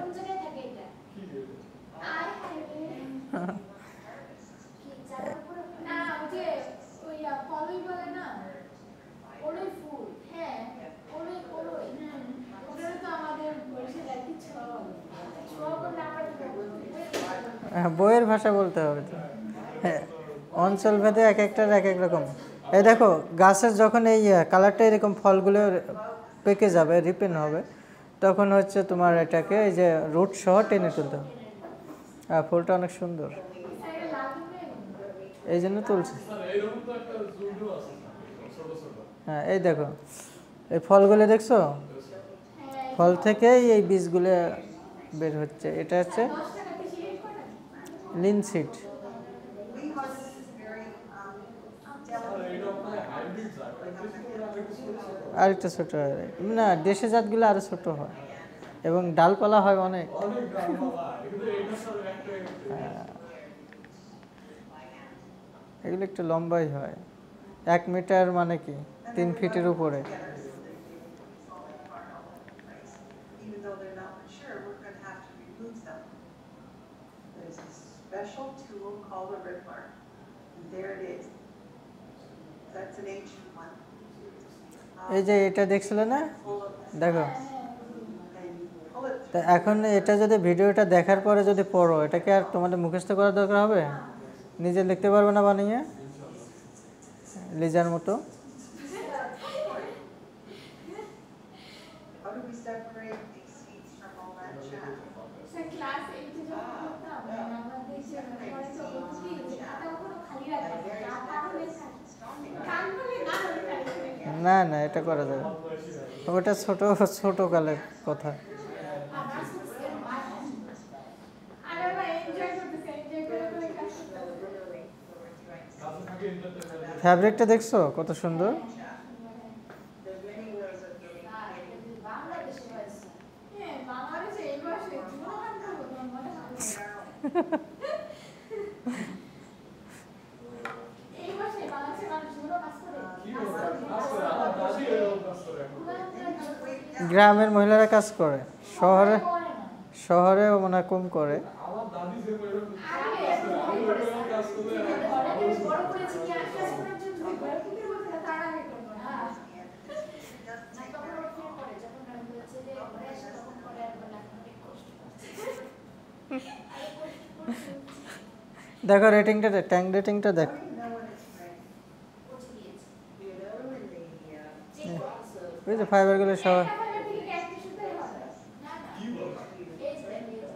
ভাষা বলতে হবে তো। হ্যাঁ অঞ্চল ভেদে এক একটার এক এক রকম। এই দেখো গাছের যখন এই কালারটা এরকম ফলগুলো পেকে যাবে রিপেন হবে তখন হচ্ছে তোমার এটাকে এই যে রুট সহ টেনে তুলতে হবে। হ্যাঁ ফুলটা অনেক সুন্দর। এই জন্য তুলছে। হ্যাঁ এই দেখো এই ফলগুলো দেখছ? হ্যাঁ, ফল থেকেই এই বীজগুলো বের হচ্ছে। এটা হচ্ছে লিনসিড আরেকটা ছোট হয়। না, দেশে জাতগুলো আরও ছোট হয়। এবং ডালপালা হয় অনেক। এগুলো একটু লম্বাই হয়। এক মিটার মানে কি? তিন ফিটের উপরে। special tool called a rippler. And there it is. That's an ancient one. এই যে এটা দেখছিল না দেখো তা এখন এটা যদি ভিডিওটা দেখার পরে যদি পড়ো এটাকে আর তোমাদের মুখস্থ করা দরকার হবে নিজে লিখতে পারবে না বানিয়ে লিজার মতো না না এটা করা যাবে ওটা ছোট ছোট কালের কথা। ফ্যাব্রিকটা দেখছ? কত সুন্দর There's many ways of getting paid. বাংলাদেশে হয়েছে হ্যাঁ বাংলাদেশে এই বয়সে জীবন কাজ করব তোমার মনে হয় এই বয়সে বাংলাদেশের মানুষ জীবন কাজ করে কি বলব? কাজ করে, আমার দাদি এরকম কাজ করে এখন। গ্রামের মহিলারা কাজ করে শহরে করে না শহরে মনে হয় কম করে আমার দাদি যে এরকম আগে কাজ করে, আমি এরকম কাজ করলে ঘরে থেকে বড় করেছি কি আর কাজ করার জন্য ঘরে থেকে বলতে তার আগে করব না তখন ওরা ফিল করে যখন ছেলে ঘরে আসে তখন করে এখন অনেক কষ্ট করছে আরে কষ্ট করছে দেখো রেটিংটা দেখ ট্যাঙ্ক রেটিংটা দেখ। How do you know when it's ready? পৌঁছে দিয়েছে You know in the, uh, check করছে ওই যে ফাইবারগুলো সহ একটা ফাইবার থেকে ক্যাশ শুতে হবে না না কি বলব? এই যে দেখো, এই যে।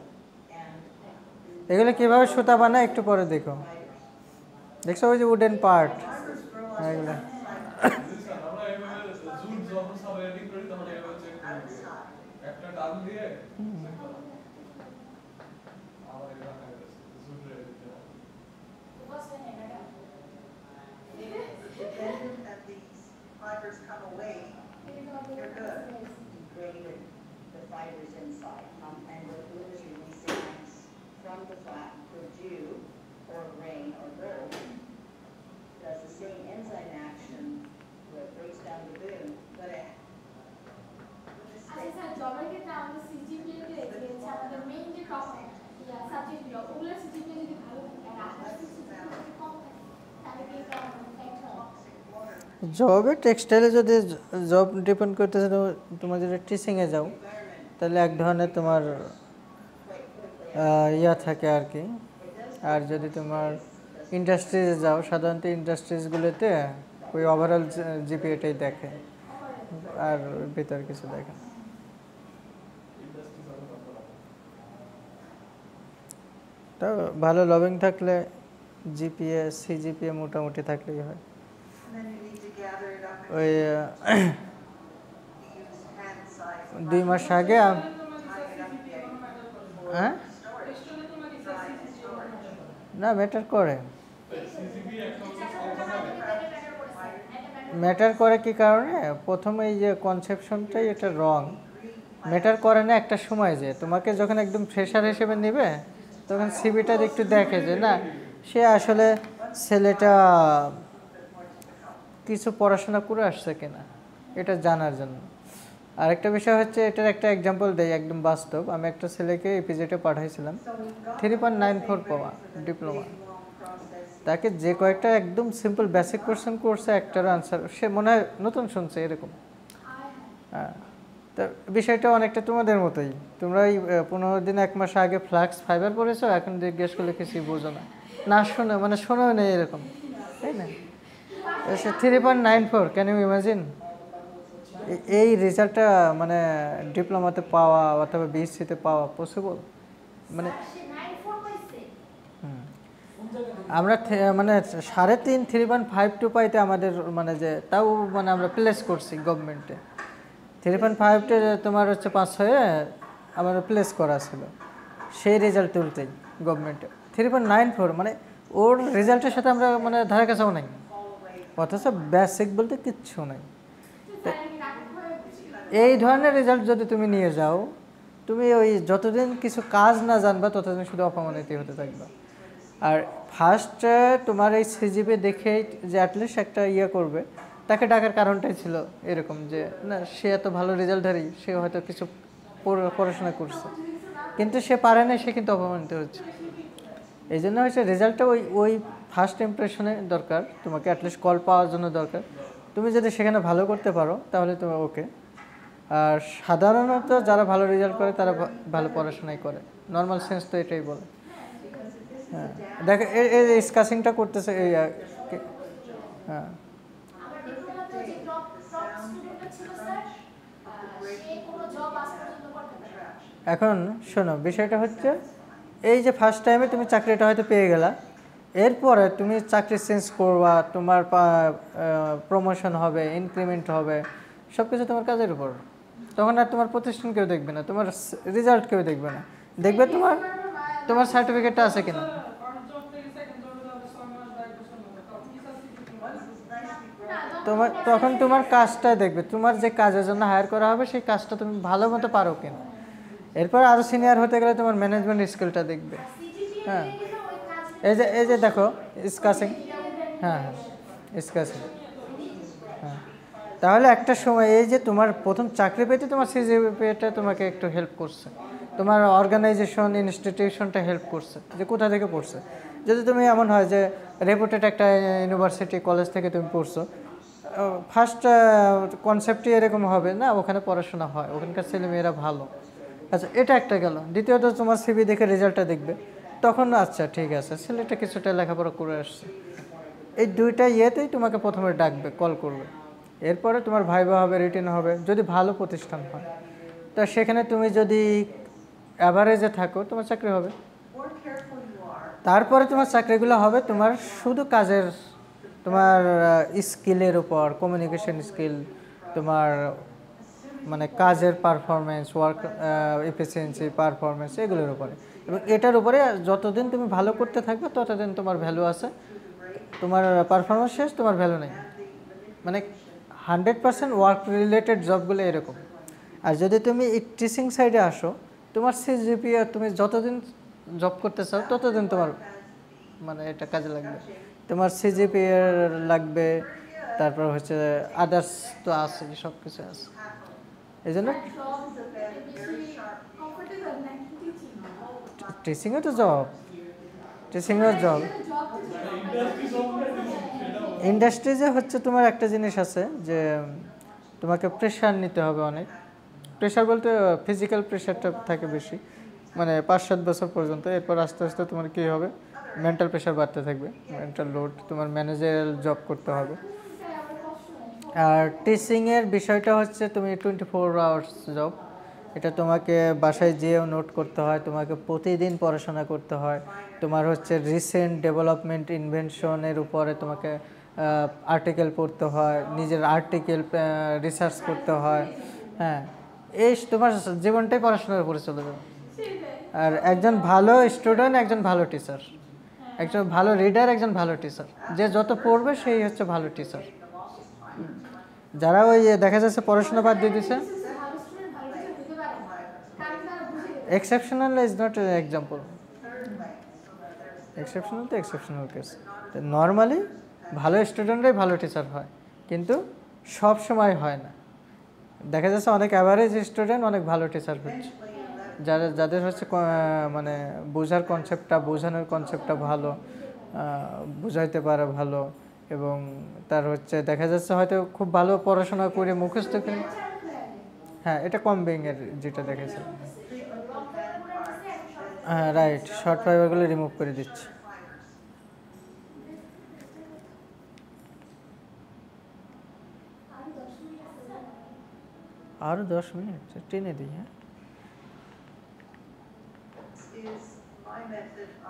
and এগুলো কীভাবে সুতা বানায় একটু পরে দেখো। দেখছ ওই যে উডেন পার্ট এগুলো বুঝছেন? আমরা এভাবে জুট যখন সব editing করি তখন এভাবে check করি। একটা টান দিয়ে check করা। আমার এটা দেখা গেছে, জুটের edit করা। বসে নেই madam dependent and these fibers come away, এটা তোমাদের You're good. degraded the fibers inside, um, and the glue is releasing ice from the flat for dew or rain or gold. Does the same enzyme action where it breaks down the boom, but it আচ্ছা sir জবের ক্ষেত্রে আমাদের CGPA তে যে হচ্ছে আমাদের main যে topic ইয়া সাবজেক্টগুলো ওগুলো সিজিপিএ যদি ভালো থাকে আর আদার্স সিজিপিএ যদি কম থাকে জবে টেক্সটাইলে যদি জব ডিপেন্ড করতেছে তো- তোমার যদি টিচিংয়ে যাও, তাহলে এক ধরনের তোমার ইয়া থাকে আর কি। আর যদি তোমার ইন্ডাস্ট্রিজে যাও, সাধারণত ইন্ডাস্ট্রিজগুলোতে ওই ওভারঅল জিপিএটাই দেখে, আর ভিতর কিছু দেখে না। Industry যখন আমরা রাখি। তা ভালো লবিং থাকলে জিপিএ সিজিপিএ মোটামুটি থাকলেই হয় ওই. দুই মাস আগে হ্যাঁ. না ম্যাটার করে ম্যাটার করে কি কারণে প্রথম এই যে কনসেপশনটাই এটা রং ম্যাটার করে না একটা সময় যে তোমাকে যখন একদম ফ্রেশার হিসেবে নেবে তখন সিবিটা একটু দেখে যে, না, সে আসলে ছেলেটা কিছু পড়াশোনা করে আসছে কিনা, এটা জানার জন্য। আরেকটা বিষয় হচ্ছে, এটার একটা এক্সাম্পল দেয় একদম বাস্তব। আমি একটা ছেলেকে এপিজেটে পাঠাইছিলাম থ্রি পয়েন্ট নাইন ফোর পাওয়া ডিপ্লোমা. তাকে যে কয়েকটা একদম সিম্পল বেসিক কোয়েশ্চেন করছে একটার আনসার সে মনে হয় নতুন শুনছে এরকম। হ্যাঁ। তো বিষয়টা অনেকটা তোমাদের মতোই। তোমরা এই পনেরো দিন, এক মাস আগে ফ্লাক্স ফাইবার পড়েছো, এখন জিজ্ঞেস করলে কিছুই বোঝো না। না শোনো মানে শোনো নেই এরকম, তাই না? সে three point nine four can you imagine এই রেজাল্টটা মানে ডিপ্লোমাতে পাওয়া অথবা বিএসসিতে পাওয়া পসিবল মানে। আমরা মানে সাড়ে তিন থ্রি পয়েন্ট ফাইভ টু পাইতে আমাদের মানে যে, তাও মানে আমরা প্লেস করছি গভর্নমেন্টে থ্রি পয়েন্ট ফাইভটা তোমার হচ্ছে পাঁচ ছয়ে আমার প্লেস করা ছিল। সেই রেজাল্ট তুলতেই গভর্নমেন্টে থ্রি পয়েন্ট নাইন ফোর মানে ওর রেজাল্টের সাথে আমরা মানে ধারে কাছেও নাই। অথচ বেসিক বলতে কিচ্ছু নাই। এই ধরনের রেজাল্ট যদি তুমি নিয়ে যাও, তুমি ওই যতদিন কিছু কাজ না জানবা, ততদিন শুধু অপমানিত হতে থাকবা। আর ফার্স্ট তোমার এই সিজিপি দেখে যে অ্যাটলিস্ট একটা ইয়ে করবে তাকে ডাকার কারণটাই ছিল এরকম যে, না, সে এত ভালো রেজাল্টারই সে হয়তো কিছু পড়া- পড়াশোনা করছে। কিন্তু সে পারে না সে কিন্তু অপমানিত হচ্ছে। এই জন্য হচ্ছে রেজাল্টটা ওই ওই ফার্স্ট ইমপ্রেশনে দরকার। তোমাকে অ্যাটলিস্ট কল পাওয়ার জন্য দরকার। তুমি যদি সেখানে ভালো করতে পারো, তাহলে তুমি ওকে আর সাধারণত যারা ভালো রেজাল্ট করে, তারা ভালো পড়াশোনাই করে। নর্মাল সেন্স তো এটাই বলে। হ্যাঁ দেখো এই ডিসকাসিংটা করতেছে, এই হ্যাঁ আমার ডিপ্লোমাতে যে টপ টপ স্টুডেন্টটা ছিল স্যার সে কোনো জব আজ পর্যন্ত করতে পারে না। এখন শোনো, বিষয়টা হচ্ছে এই যে ফার্স্ট টাইমে তুমি চাকরিটা হয়তো পেয়ে গেলা, এরপরে তুমি চাকরি চেঞ্জ করবা, তোমার প্রমোশন হবে ইনক্রিমেন্ট হবে সব কিছু তোমার কাজের উপর। তখন আর তোমার প্রতিষ্ঠান কেউ দেখবে না, তোমার রেজাল্ট কেউ দেখবে না। দেখবে তোমার তোমার সার্টিফিকেটটা আছে কিনা? তোমার, তখন তোমার কাজটা দেখবে, তোমার যে কাজের জন্য হায়ার করা হবে, সেই কাজটা তুমি ভালো মতো পারো কিনা। এরপর আরও সিনিয়র হতে গেলে তোমার ম্যানেজমেন্ট স্কিলটা দেখবে। হ্যাঁ। এই যে এই যে দেখো স্কাসিং হ্যাঁ হ্যাঁ স্কাসিং হ্যাঁ। তাহলে একটা সময়, এই যে তোমার প্রথম চাকরি পেতে তোমার সিজিপিএটা তোমাকে একটু হেল্প করছে। তোমার অর্গানাইজেশন ইনস্টিটিউশনটা হেল্প করছে, যে কোথা থেকে পড়ছে। যদি তুমি এমন হয় যে রেপুটেড একটা ইউনিভার্সিটি কলেজ থেকে তুমি পড়ছো ফার্স্ট কনসেপ্টই এরকম হবে, না? ওখানে পড়াশোনা হয়, ওখানকার ছেলেমেয়েরা ভালো। আচ্ছা এটা একটা গেল। দ্বিতীয়ত তোমার সিবি দেখে রেজাল্টটা দেখবে। তখন আচ্ছা ঠিক আছে, ছেলেটা কিছুটা লেখাপড়া করে আসছে। এই দুইটা ইয়েতেই তোমাকে প্রথমে ডাকবে কল করবে। এরপরে তোমার ভাইবা হবে রিটেন হবে, যদি ভালো প্রতিষ্ঠান হয়। তা সেখানে তুমি যদি অ্যাভারেজে থাকো, তোমার চাকরি হবে। তারপরে তোমার চাকরিগুলো হবে তোমার শুধু কাজের, তোমার স্কিলের উপর কমিউনিকেশন স্কিল তোমার মানে কাজের পারফরমেন্স ওয়ার্ক এফিসিয়েন্সি পারফরমেন্স এগুলোর উপরে। এবং এটার উপরে যতদিন তুমি ভালো করতে থাকবে, ততদিন তোমার ভ্যালু আছে। তোমার পারফরমেন্স শেষ, তোমার ভ্যালু নেই। মানে হান্ড্রেড পার্সেন্ট ওয়ার্ক রিলেটেড জবগুলো এরকম। আর যদি তুমি এই টিচিং সাইডে আসো, তোমার সিজিপি তুমি যতদিন জব করতে চাও, ততদিন তোমার মানে এটা কাজে লাগবে। তোমার সিজিপি লাগবে, তারপর হচ্ছে আদার্স তো আছে সব কিছু আছে। নাকি টিচিং টিচিংও তো জব টিচিংও জব ইন্ডাস্ট্রিজে হচ্ছে তোমার একটা জিনিস আছে যে তোমাকে প্রেশার নিতে হবে অনেক। প্রেশার বলতে ফিজিক্যাল প্রেশারটা থাকে বেশি। মানে পাঁচ সাত বছর পর্যন্ত, এরপর আস্তে আস্তে তোমার কী হবে? মেন্টাল প্রেশার বাড়তে থাকবে। মেন্টাল লোড তোমার ম্যানেজারাল জব করতে হবে। আর টিচিংয়ের বিষয়টা হচ্ছে তুমি টোয়েন্টি ফোর আওয়ার্স জব এটা তোমাকে বাসায় যেয়েও নোট করতে হয়, তোমাকে প্রতিদিন পড়াশোনা করতে হয়। তোমার হচ্ছে রিসেন্ট ডেভেলপমেন্ট ইনভেনশনের উপরে তোমাকে আর্টিকেল পড়তে হয়, নিজের আর্টিকেল রিসার্চ করতে হয় হ্যাঁ। এই তোমার জীবনটাই পড়াশোনার উপরে চলে যাবে। আর একজন ভালো স্টুডেন্ট একজন ভালো টিচার একজন ভালো রিডার একজন ভালো টিচার যে যত পড়বে, সেই হচ্ছে ভালো টিচার যারা ওই দেখা যাচ্ছে পড়াশোনা বাদ দিয়ে দিছে। Exceptional is not example exceptional তো এক্সেপশনাল কেস নর্মালি ভালো স্টুডেন্টরাই ভালো টিচার হয়, কিন্তু সব সময় হয় না। দেখা যাচ্ছে অনেক অ্যাভারেজ স্টুডেন্ট অনেক ভালো টিচার হচ্ছে। যারা, যাদের হচ্ছে মানে বোঝার কনসেপ্টটা বোঝানোর কনসেপ্টটা ভালো বুঝাইতে পারে ভালো। এবং তার হচ্ছে, দেখা যাচ্ছে হয়তো খুব ভালো পড়াশোনা করে মুখস্থ করে। হ্যাঁ এটা কম এর যেটা দেখেছে হ্যাঁ রাইট শর্ট ফাইবারগুলো রিমুভ করে দিচ্ছি। আরও দশ মিনিট, টেনে দিই হ্যাঁ।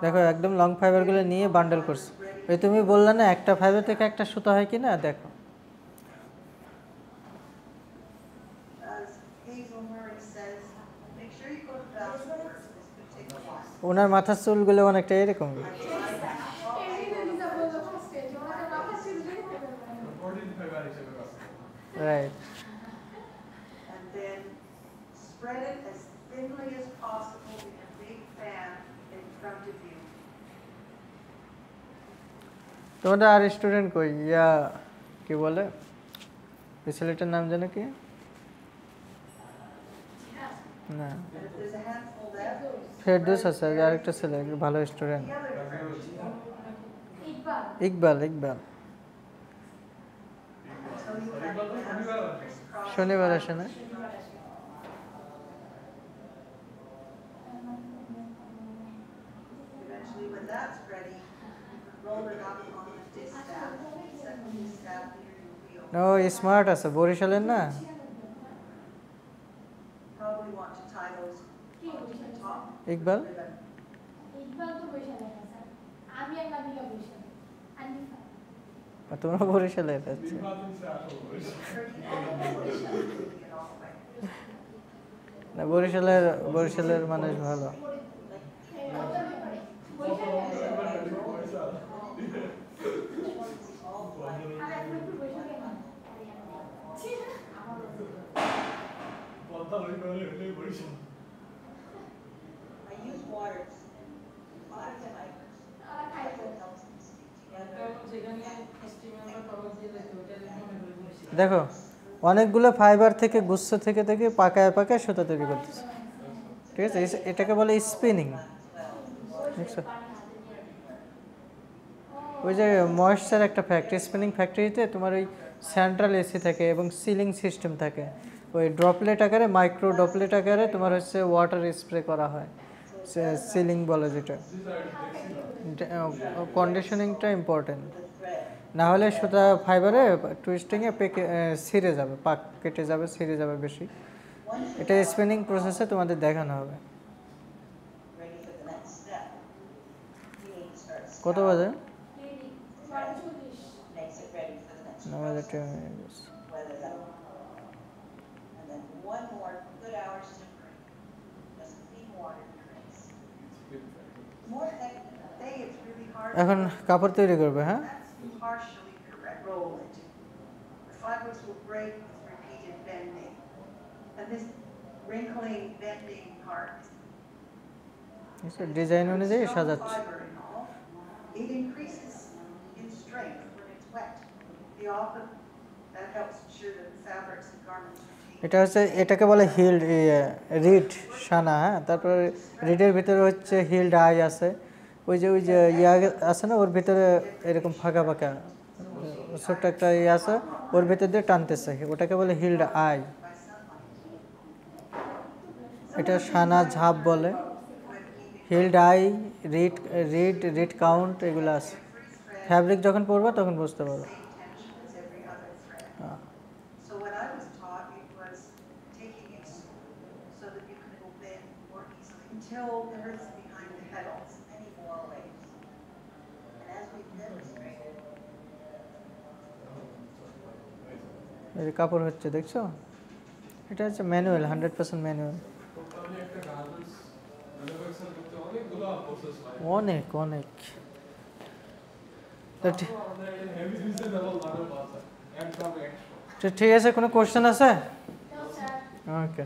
দেখো, একদম লং ফাইবারগুলো নিয়ে বান্ডেল করছে। ওই তুমি বললে না, একটা ফাইবার থেকে একটা সুতা হয় কি না দেখো। ওনার মাথার চুলগুলো অনেকটা এরকম। Sure you go to bathroom first, this could take a while. ওনার মাথার চুলগুলো অনেকটা এরকম এমনিতে দিশা বলল ফার্স্টে যে ওনাদের মাথা ছিল দেখতে পারবে না ফোরটিন ফেব্রুয়ারি হিসেবে কাজ করে। Right And then spread it as thinly as possible in a big fan in front of you. তোমাদের আর স্টুডেন্ট কই? ইয়া, কি বলে? ওই ছেলেটার নাম জানো কি? না। ফেরদৌস আছে আরেকটা ছেলে, ভালো স্টুডেন্ট ইকবাল ইকবাল। শনিবার আসে না Eventually, when that's ready, roll it up on the distaff, set the distaff near your wheel. ও স্মার্ট আছে বরিশালের না Probably want to tie those কি onto the বলছেন top ইকবাল ribbon. ইকবাল তো বৈশালে না স্যার আনিফা আর তোমরা বরিশালের আচ্ছা। আসো বলছে। Get all the way. না বরিশালের বরিশালের মানুষ ভালো পদ্মা লই করে হইলেই Barishal. I use waters in five fibers. That them stick together. দেখো অনেকগুলো ফাইবার থেকে গুচ্ছ থেকে থেকে পাকায় পাকায় সুতা তৈরি করতেছে। ঠিক আছে? এটাকে বলে স্পিনিং ওই যে ময়েশ্চার একটা ফ্যাক্টরি স্পিনিং ফ্যাক্টরিতে তোমার ওই সেন্ট্রাল এসি থাকে এবং সিলিং সিস্টেম থাকে। ওই ড্রপলেট আকারে মাইক্রো ড্রপলেট আকারে তোমার হচ্ছে ওয়াটার স্প্রে করা হয়। সিলিং বলে যেটা। কন্ডিশনিংটা ইম্পর্টেন্ট না হলে সুতা ফাইবারে টুইস্টিংয়ে পেকে ছিঁড়ে যাবে পাক কেটে যাবে ছিঁড়ে যাবে বেশি। এটা স্পিনিং প্রসেসে তোমাদের দেখানো হবে। কত next step. You need to start কত scouring. বাজে Makes it ready for the next আমাদের process. Weather that. And then one more good hour's timbering. Just clean water trace. More technical. Today, it's really hard. এখন কাপড় তৈরি করবে হ্যাঁ partially correct. Roll it. The fibers will break with repeated bending. And this wrinkling, bending part design অনুযায়ী সাজাচ্ছে. It increases in strength when it's wet. The often, that helps ensure that the fabrics and garments. এটা হচ্ছে, এটাকে বলে healed read সানা হ্যাঁ? তারপরে রিডের ভিতরে হচ্ছে হিল্ড আই আছে। ওই যে ওই যে ইয়া আছে না, ওর ভিতরে এরকম ফাঁকা ফাঁকা, ছোট্ট একটা ইয়ে আছে, ওর ভিতর দিয়ে টানতেছে। ওটাকে বলে হিল্ড আই। এটা সানা ঝাপ বলে। Heald eye reed reed reed count, এগুলো আছে। ফ্যাব্রিক যখন পরবা, তখন বুঝতে পারো easily until the hurts behind the petals. Many more ways. And as we've demonstrated, এই যে কাপড় হচ্ছে দেখছ এটা হচ্ছে manual hundred percent manual totally একটা গার্মেন্টস ম্যানুফ্যাকচার করতে অনেকগুলো প্রসেস লাগে অনেক অনেক তো ঠিক- তারপর আমাদের একটা হেভি রিজনেবল মানের বাজার একদম একশো তো ঠিক আছে কোনো কোশ্চেন আছে স্যার ওকে